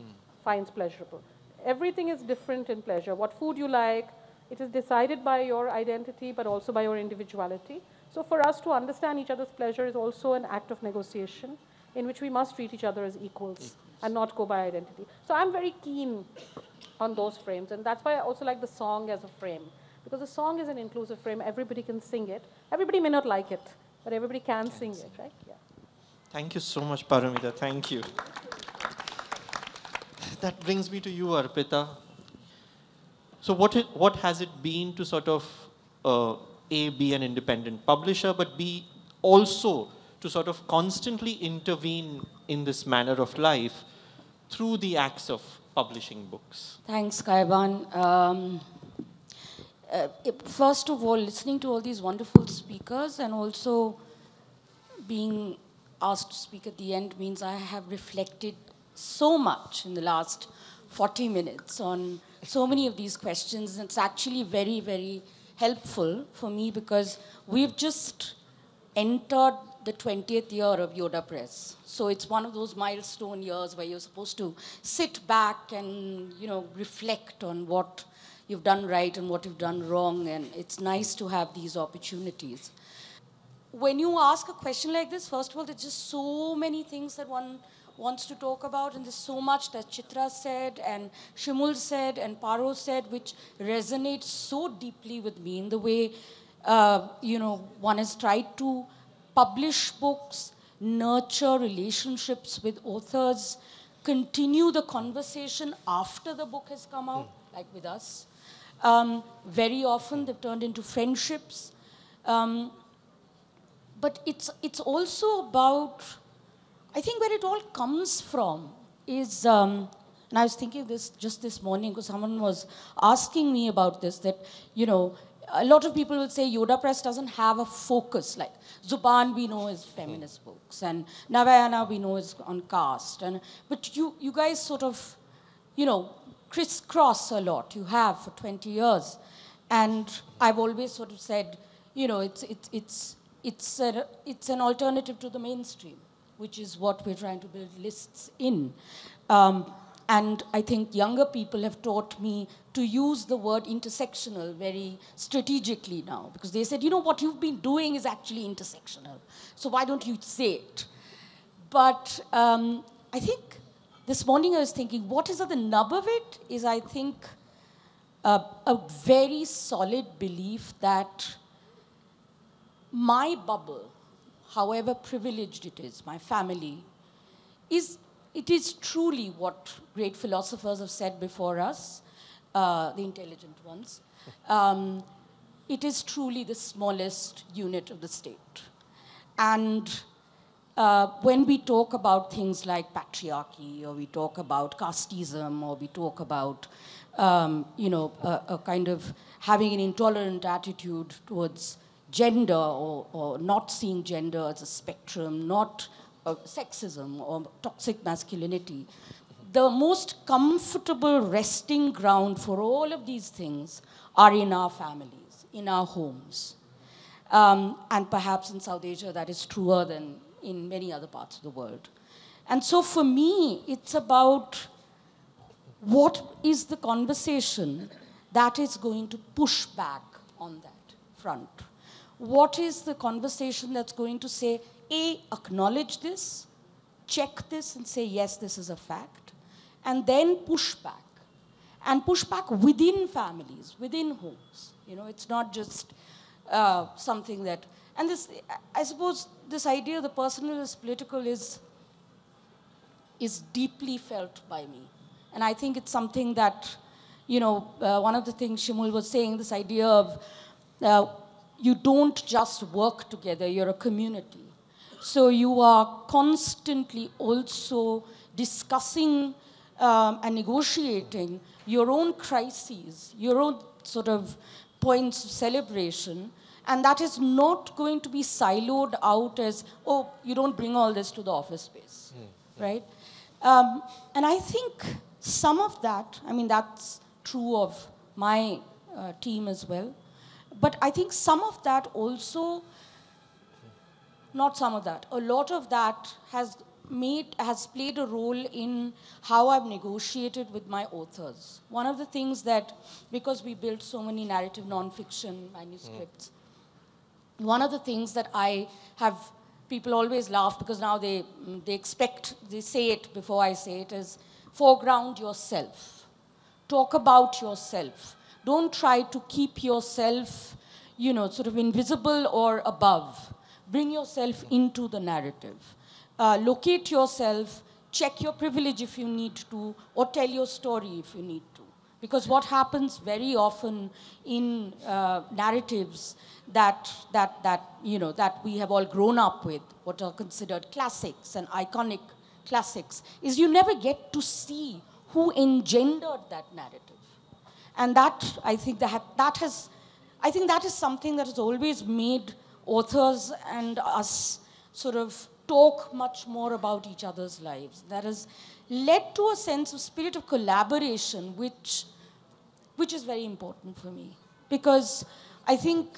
finds pleasurable. Everything is different in pleasure. What food you like, it is decided by your identity, but also by your individuality. So for us to understand each other's pleasure is also an act of negotiation in which we must treat each other as equals and not go by identity. So I'm very keen on those frames, and that's why I also like the song as a frame. Because the song is an inclusive frame, everybody can sing it. Everybody may not like it, but everybody can sing it, right? Yeah. Thank you so much, Paromita. Thank you. That brings me to you, Arpita. So, what, it, what has it been to sort of uh, A, be an independent publisher, but B, also to sort of constantly intervene in this manner of life through the acts of publishing books? Thanks, Kaiwan. Um, uh, first of all, listening to all these wonderful speakers and also being asked to speak at the end means I have reflected so much in the last 40 minutes on so many of these questions. It's actually very, very helpful for me because we've just entered the 20th year of Yoda Press. So it's one of those milestone years where you're supposed to sit back and, you know, reflect on what you've done right and what you've done wrong. And it's nice to have these opportunities. When you ask a question like this, first of all, there's just so many things that one wants to talk about, and there's so much that Chitra said, and Shimul said, and Paro said, which resonates so deeply with me in the way, uh, you know, one has tried to publish books, nurture relationships with authors, continue the conversation after the book has come out, like with us. Um, very often they've turned into friendships. Um, but it's, it's also about, I think where it all comes from is, um, and I was thinking this just this morning because someone was asking me about this, that, you know, a lot of people will say Yoda Press doesn't have a focus. Like Zubaan we know is feminist books, and Navayana we know is on caste. And, but you, you guys sort of, you know, crisscross a lot. You have for 20 years. And I've always sort of said, you know, it's, it's, it's, it's, a, it's an alternative to the mainstream, which is what we're trying to build lists in. Um, and I think younger people have taught me to use the word intersectional very strategically now, because they said, you know, what you've been doing is actually intersectional. So why don't you say it? But um, I think this morning I was thinking, what is at the nub of it is, I think, uh, a very solid belief that my bubble, however privileged it is, my family, is it is truly what great philosophers have said before us, uh, the intelligent ones. Um, it is truly the smallest unit of the state. And uh, when we talk about things like patriarchy, or we talk about casteism, or we talk about, um, you know, a, a kind of having an intolerant attitude towards gender, or, or not seeing gender as a spectrum, not uh, sexism or toxic masculinity, the most comfortable resting ground for all of these things are in our families, in our homes. Um, and perhaps in South Asia, that is truer than in many other parts of the world. And so for me, it's about what is the conversation that is going to push back on that front? What is the conversation that's going to say, A, acknowledge this, check this, and say, yes, this is a fact, and then push back? And push back within families, within homes. You know, it's not just uh, something that, and this, I suppose, this idea of the personal is political is, is deeply felt by me. And I think it's something that, you know, uh, one of the things Shimul was saying, this idea of uh, you don't just work together, you're a community. So you are constantly also discussing um, and negotiating your own crises, your own sort of points of celebration, And that is not going to be siloed out as, oh, you don't bring all this to the office space, right? Um, and I think some of that, I mean, that's true of my uh, team as well. But I think some of that also, not some of that, a lot of that has made has played a role in how I've negotiated with my authors. One of the things that, because we built so many narrative nonfiction manuscripts, one of the things that I have people always laugh because now they mm, they expect they say it before I say it is foreground yourself. Talk about yourself. Don't try to keep yourself, you know, sort of invisible or above. Bring yourself into the narrative. Uh, locate yourself, check your privilege if you need to, or tell your story if you need to. Because what happens very often in uh, narratives that, that, that, you know, that we have all grown up with, what are considered classics and iconic classics, is you never get to see who engendered that narrative. And that, I think, that, that has, I think that is something that has always made authors and us sort of talk much more about each other's lives. That has led to a sense of spirit of collaboration, which, which is very important for me. Because I think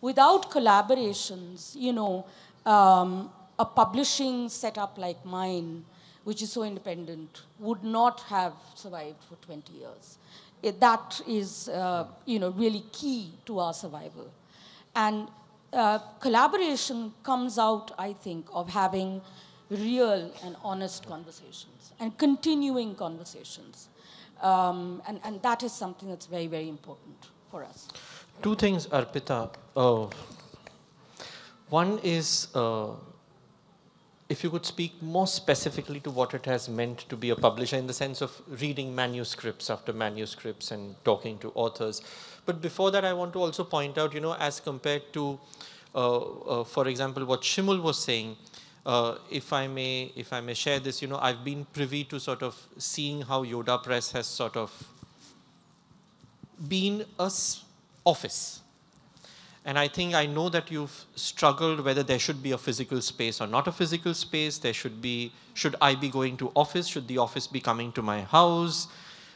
without collaborations, you know, um, a publishing setup like mine, which is so independent, would not have survived for 20 years. It, that is, uh, you know, really key to our survival. And uh, collaboration comes out, I think, of having real and honest conversations and continuing conversations. Um, and, and that is something that's very, very important for us. Two things, Arpita. Uh, one is uh, if you could speak more specifically to what it has meant to be a publisher in the sense of reading manuscripts after manuscripts and talking to authors. But before that, I want to also point out, you know, as compared to, uh, uh, for example, what Shimul was saying, uh, if I may, if I may share this, you know, I've been privy to sort of seeing how Yoda Press has sort of been a office and I think I know that you've struggled whether there should be a physical space or not a physical space. There should be, should I be going to office? Should the office be coming to my house?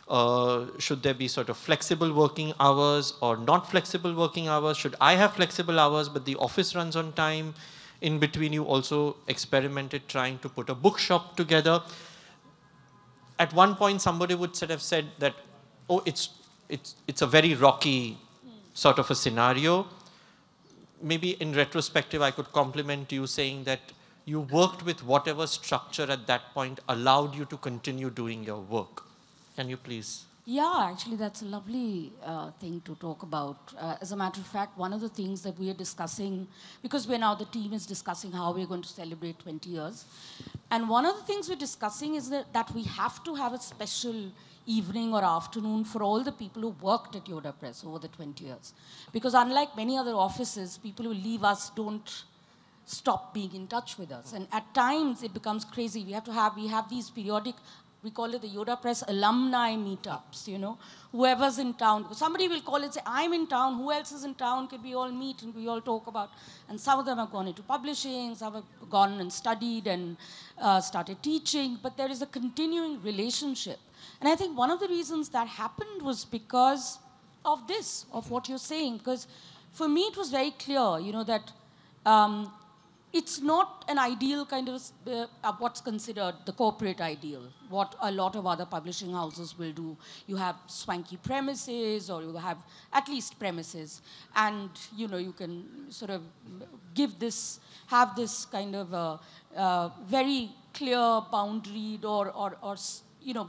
Uh, should there be sort of flexible working hours or not flexible working hours? Should I have flexible hours but the office runs on time? In between, you also experimented trying to put a bookshop together. At one point, somebody would sort of said that, oh, it's, it's, it's a very rocky sort of a scenario maybe in retrospective, I could compliment you saying that you worked with whatever structure at that point allowed you to continue doing your work. Can you please? Yeah, actually, that's a lovely uh, thing to talk about. Uh, as a matter of fact, one of the things that we are discussing, because we're now the team is discussing how we're going to celebrate 20 years. And one of the things we're discussing is that, that we have to have a special evening or afternoon for all the people who worked at Yoda Press over the 20 years. Because unlike many other offices, people who leave us don't stop being in touch with us. And at times it becomes crazy. We have to have, we have these periodic, we call it the Yoda Press alumni meetups, you know. Whoever's in town, somebody will call and say, I'm in town, who else is in town? Could we all meet and we all talk about? And some of them have gone into publishing, some have gone and studied and uh, started teaching, but there is a continuing relationship and I think one of the reasons that happened was because of this, of what you're saying. Because for me, it was very clear, you know, that um, it's not an ideal kind of uh, what's considered the corporate ideal, what a lot of other publishing houses will do. You have swanky premises, or you have at least premises, and you know you can sort of give this, have this kind of a, a very clear boundaried or, or, or you know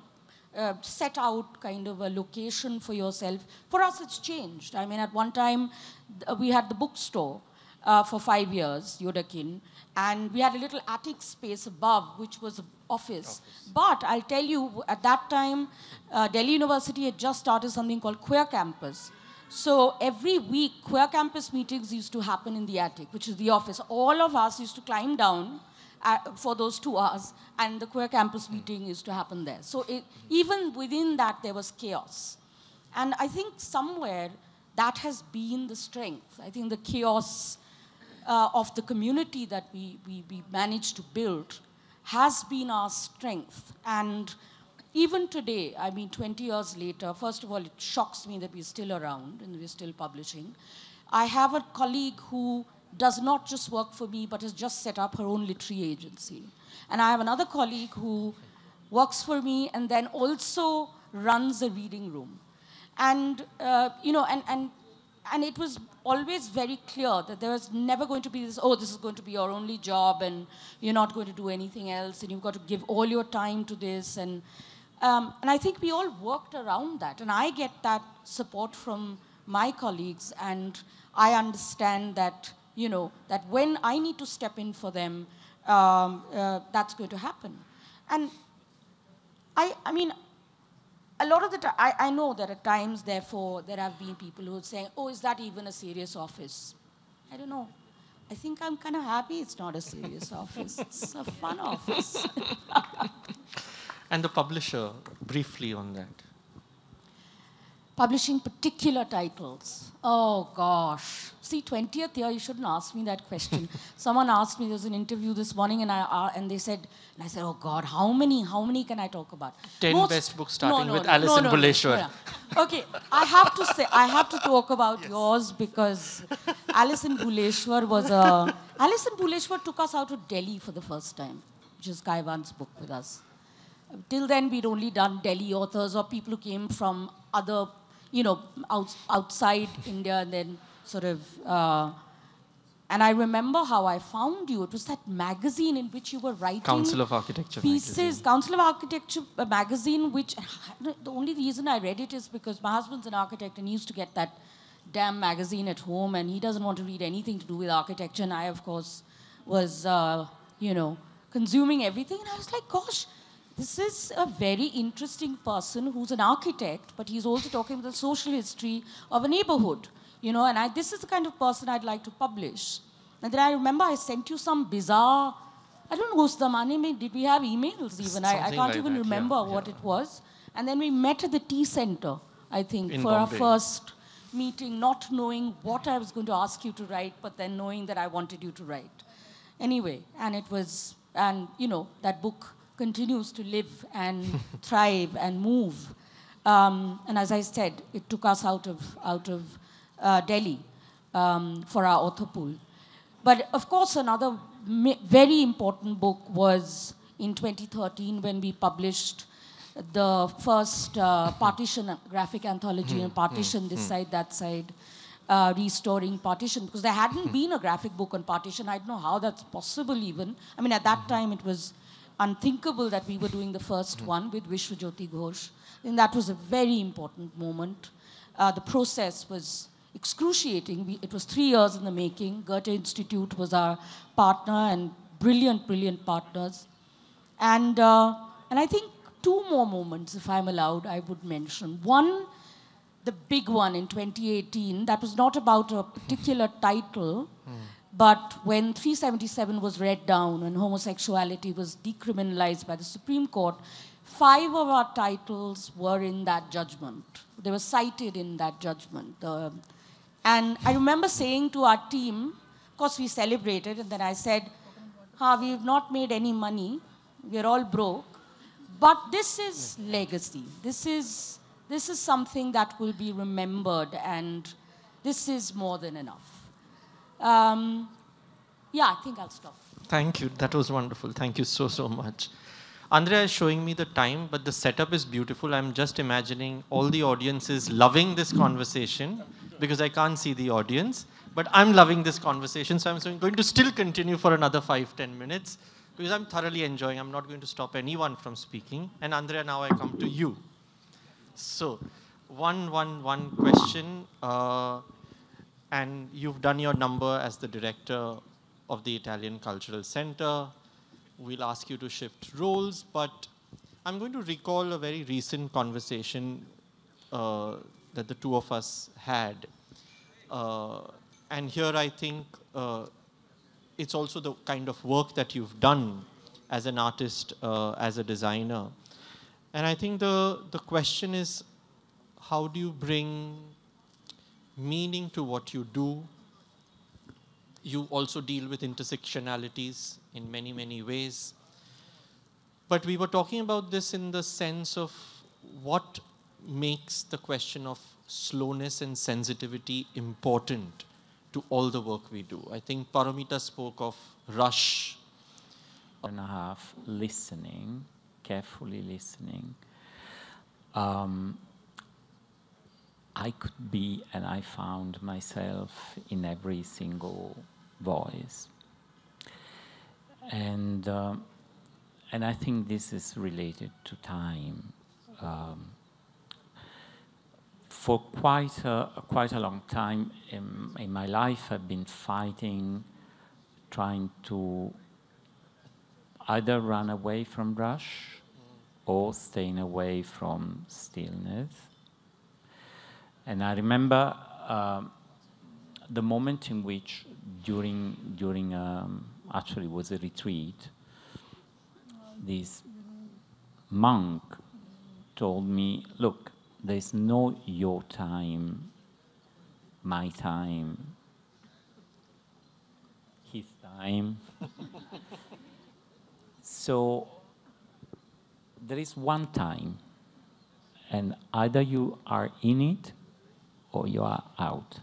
uh, set out kind of a location for yourself. For us, it's changed. I mean, at one time, uh, we had the bookstore uh, for five years, Yodakin, and we had a little attic space above, which was an office. office. But I'll tell you, at that time, uh, Delhi University had just started something called Queer Campus. So every week, Queer Campus meetings used to happen in the attic, which is the office. All of us used to climb down uh, for those two hours, and the queer campus meeting used to happen there. So it, even within that, there was chaos. And I think somewhere that has been the strength. I think the chaos uh, of the community that we, we, we managed to build has been our strength. And even today, I mean, 20 years later, first of all, it shocks me that we're still around and we're still publishing. I have a colleague who does not just work for me, but has just set up her own literary agency. And I have another colleague who works for me and then also runs a reading room. And, uh, you know, and, and, and it was always very clear that there was never going to be this, oh, this is going to be your only job and you're not going to do anything else and you've got to give all your time to this. And, um, and I think we all worked around that. And I get that support from my colleagues and I understand that, you know, that when I need to step in for them, um, uh, that's going to happen. And I, I mean, a lot of the time, I, I know that at times, therefore, there have been people who are saying, oh, is that even a serious office? I don't know. I think I'm kind of happy it's not a serious [LAUGHS] office. It's a fun office. [LAUGHS] and the publisher, briefly on that publishing particular titles. Oh gosh. See, 20th year, you shouldn't ask me that question. [LAUGHS] Someone asked me, there was an interview this morning, and I uh, and they said, and I said, oh God, how many, how many can I talk about? 10 Most, best books starting no, no, with no, Alison no, Bhuleshwar. Okay, I have to say, I have to talk about yes. yours because Alice in Bhuleshwar was a, Alice in Bhuleshwar took us out to Delhi for the first time, which is Kaiwan's book with us. Till then, we'd only done Delhi authors or people who came from other you know, out, outside India and then sort of. Uh, and I remember how I found you. It was that magazine in which you were writing Council of Architecture pieces. Magazine. Council of Architecture magazine, which [SIGHS] the only reason I read it is because my husband's an architect and he used to get that damn magazine at home, and he doesn't want to read anything to do with architecture. And I, of course, was uh, you know consuming everything. And I was like, gosh, this is a very interesting person who's an architect, but he's also talking about the social history of a neighborhood. You know, and I, this is the kind of person I'd like to publish. And then I remember I sent you some bizarre, I don't know who's the money, did we have emails even? I, I, can't like even that, remember yeah, what yeah. it was. And then we met at the tea center, I think, In for Bombay. our first meeting, not knowing what I was going to ask you to write, but then knowing that I wanted you to write. Anyway, and it was, and you know, that book continues to live and [LAUGHS] thrive and move. Um, and as I said, it took us out of, out of uh, Delhi um, for our author pool. But of course, another very important book was in 2013 when we published the first uh, partition graphic anthology Hmm, and partition this side, that side, uh, restoring partition because there hadn't Hmm. [LAUGHS] been a graphic book on partition. I don't know how that's possible even. I mean, at that Hmm. time it was unthinkable that we were doing the first one with Vishwajyoti Ghosh. And that was a very important moment. Uh, the process was excruciating. We, it was three years in the making. Goethe Institute was our partner and brilliant, brilliant partners. And, uh, and I think two more moments, if I'm allowed, I would mention. One, the big one in 2018, that was not about a particular title, but when 377 was read down and homosexuality was decriminalized by the Supreme Court, five of our titles were in that judgment. They were cited in that judgment. And I remember saying to our team, of course, we celebrated, and then I said, ha, we've not made any money, we're all broke, but this is legacy. This is, this is something that will be remembered, and this is more than enough. Um, yeah, I think I'll stop. Thank you. That was wonderful. Thank you so, so much. Andrea is showing me the time, but the setup is beautiful. I'm just imagining all the audiences loving this conversation because I can't see the audience. But I'm loving this conversation, so I'm going to still continue for another five, ten minutes because I'm thoroughly enjoying. I'm not going to stop anyone from speaking. And Andrea, now I come to you. So, one, one, one question. Uh, and you've done your number as the director of the Italian Cultural Center. We'll ask you to shift roles, but I'm going to recall a very recent conversation uh, that the two of us had. Uh, and here I think uh, it's also the kind of work that you've done as an artist, uh, as a designer. And I think the, the question is how do you bring meaning to what you do. You also deal with intersectionalities in many, many ways. But we were talking about this in the sense of what makes the question of slowness and sensitivity important to all the work we do. I think Paromita spoke of rush. And a half listening, carefully listening. Um, I could be, and I found myself in every single voice. And, um, and I think this is related to time. Um, for quite a, quite a long time in, in my life, I've been fighting, trying to either run away from rush or staying away from stillness. And I remember um, the moment in which, during, during um, actually was a retreat, this monk told me, look, there's no your time, my time, his time. [LAUGHS] so there is one time, and either you are in it or you are out.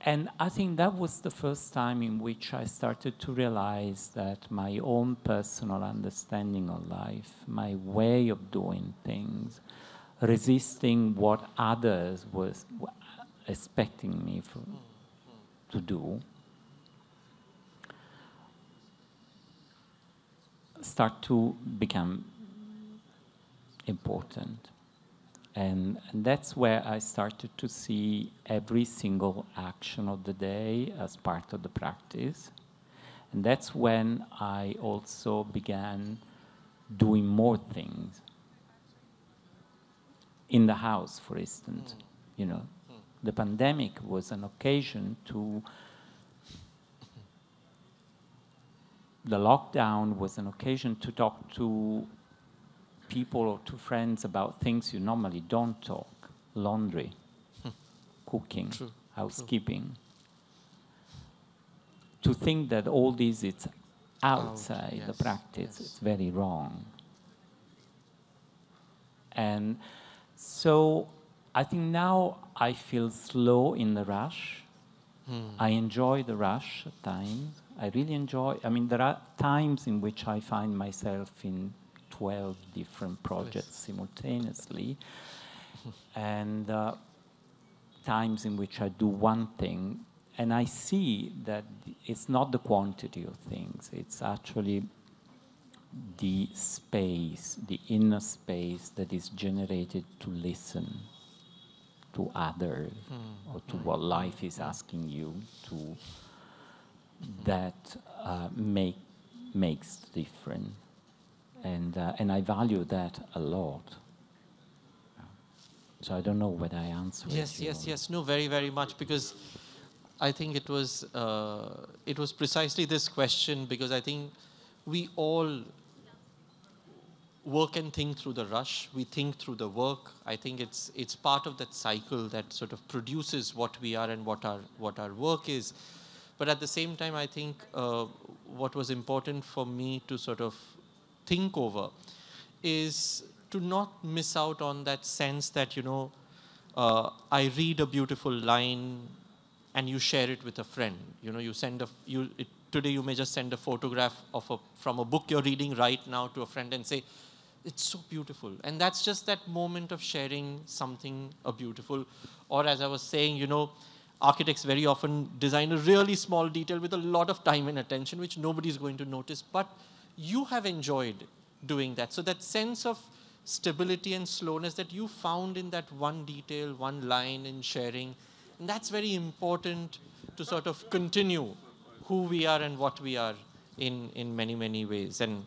And I think that was the first time in which I started to realize that my own personal understanding of life, my way of doing things, resisting what others was expecting me for, to do, start to become important. And, and, that's where I started to see every single action of the day as part of the practice. And that's when I also began doing more things in the house, for instance. Mm. You know, mm. the pandemic was an occasion to. [LAUGHS] The lockdown was an occasion to talk to people or to friends about things you normally don't talk laundry, hmm. cooking, True. housekeeping. True. To think that all this is outside Out, yes, the practice yes. is very wrong. And so I think now I feel slow in the rush. Hmm. I enjoy the rush at times. I really enjoy, I mean, there are times in which I find myself in 12 different projects simultaneously, and uh, times in which I do one thing, and I see that it's not the quantity of things, it's actually the space, the inner space that is generated to listen to others mm. or to what life is asking you to that uh, make makes difference and uh, and I value that a lot so I don't know whether I answered yes yes yes no very very much because I think it was uh, it was precisely this question because I think we all work and think through the rush. We think through the work. I think it's it's part of that cycle that sort of produces what we are and what our what our work is. But at the same time, I think uh, what was important for me to sort of think over is to not miss out on that sense that you know uh, I read a beautiful line and you share it with a friend. You know, you send a you it, today you may just send a photograph of a from a book you're reading right now to a friend and say it's so beautiful. And that's just that moment of sharing something a beautiful. Or as I was saying, you know, architects very often design a really small detail with a lot of time and attention, which nobody's going to notice. But you have enjoyed doing that. So that sense of stability and slowness that you found in that one detail, one line in sharing, and that's very important to sort of continue who we are and what we are in, in many, many ways. And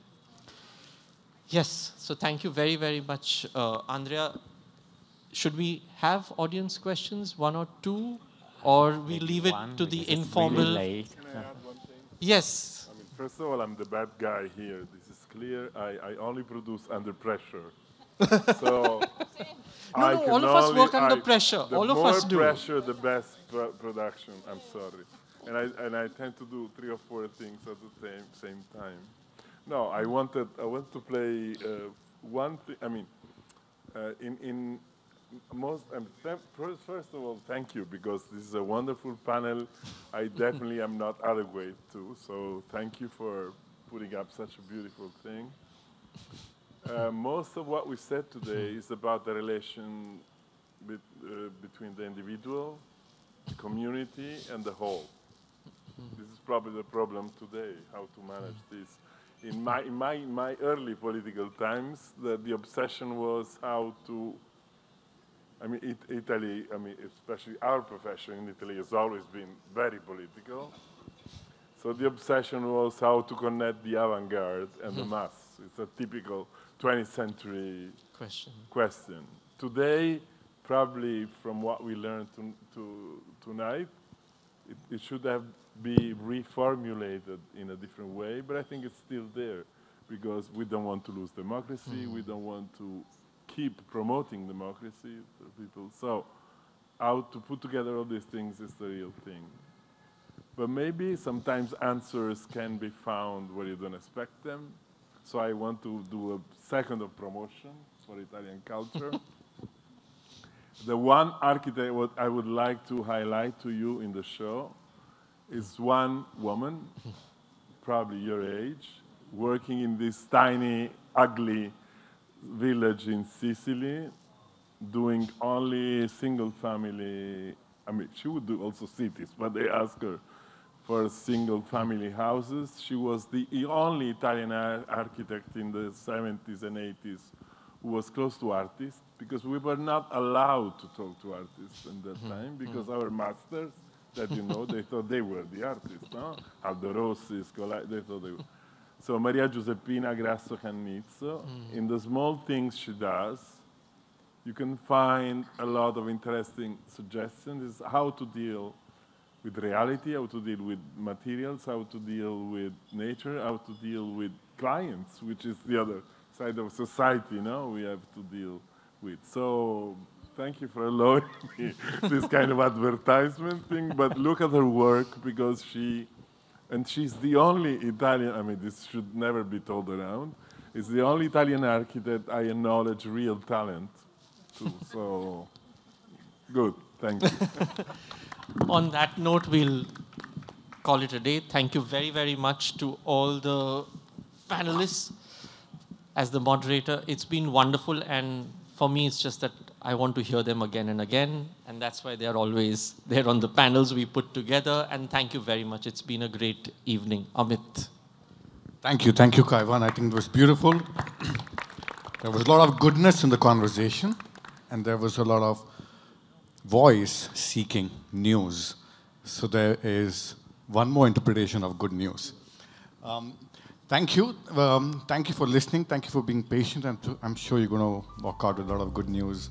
Yes, so thank you very, very much, uh, Andrea. Should we have audience questions, one or two, or we Maybe leave it to the informal? Really yes. I mean, first of all, I'm the bad guy here. This is clear. I, I only produce under pressure. [LAUGHS] so No, I no, can all of us only- work under I- pressure. The All of more us do. pressure, the best pro- production. I'm sorry, and I and I tend to do three or four things at the same same time. No, I wanted I want to play uh, one thing. I mean, uh, in in most. Um, th- first, first of all, thank you because this is a wonderful panel. I [LAUGHS] definitely am not adequate to, so thank you for putting up such a beautiful thing. Uh, most of what we said today is about the relation bet, uh, between the individual, the community, and the whole. This is probably the problem today, how to manage this. In my, in my, in my early political times, the, the obsession was how to, I mean, it, Italy, I mean, especially our profession in Italy has always been very political. So the obsession was how to connect the avant-garde and the hmm. mass. It's a typical 20th century Question. question. Today, probably from what we learned to, to, tonight, it, it should have be reformulated in a different way, but I think it's still there because we don't want to lose democracy. We hmm. don't want to keep promoting democracy to people. So, how to put together all these things is the real thing. But maybe sometimes answers can be found where you don't expect them. So I want to do a second of promotion for Italian culture. [LAUGHS] the one architect what I would like to highlight to you in the show is one woman, [LAUGHS] probably your age, working in this tiny, ugly village in Sicily, doing only single family. I mean, she would do also cities, but they ask her for single family houses. She was the only Italian ar- architect in the 70s and 80s who was close to artists because we were not allowed to talk to artists in that mm-hmm. time because mm-hmm. our masters that you know, they thought they were the artists, no? Aldo Rossi, Scolari, they thought they were. So Maria Giuseppina Grasso Cannizzo, mm. in the small things she does, you can find a lot of interesting suggestions is how to deal with reality, how to deal with materials, how to deal with nature, how to deal with clients, which is the other side of society, no? We have to deal with. So thank you for allowing [LAUGHS] me this kind of advertisement thing, but look at her work because she, and she's the only Italian, I mean, this should never be told around, is the only Italian architect I acknowledge real talent to. [LAUGHS] So, good, thank you. [LAUGHS] On that note, we'll call it a day. Thank you very, very much to all the panelists. As the moderator, it's been wonderful, and for me, it's just that I want to hear them again and again, and that's why they're always there on the panels we put together. And thank you very much. It's been a great evening. Amit. Thank you, thank you, Kaiwan. I think it was beautiful. there was a lot of goodness in the conversation, and there was a lot of voice seeking news. So there is one more interpretation of good news. Um, thank you. Um, thank you for listening. Thank you for being patient. And I'm sure you're going to walk out with a lot of good news.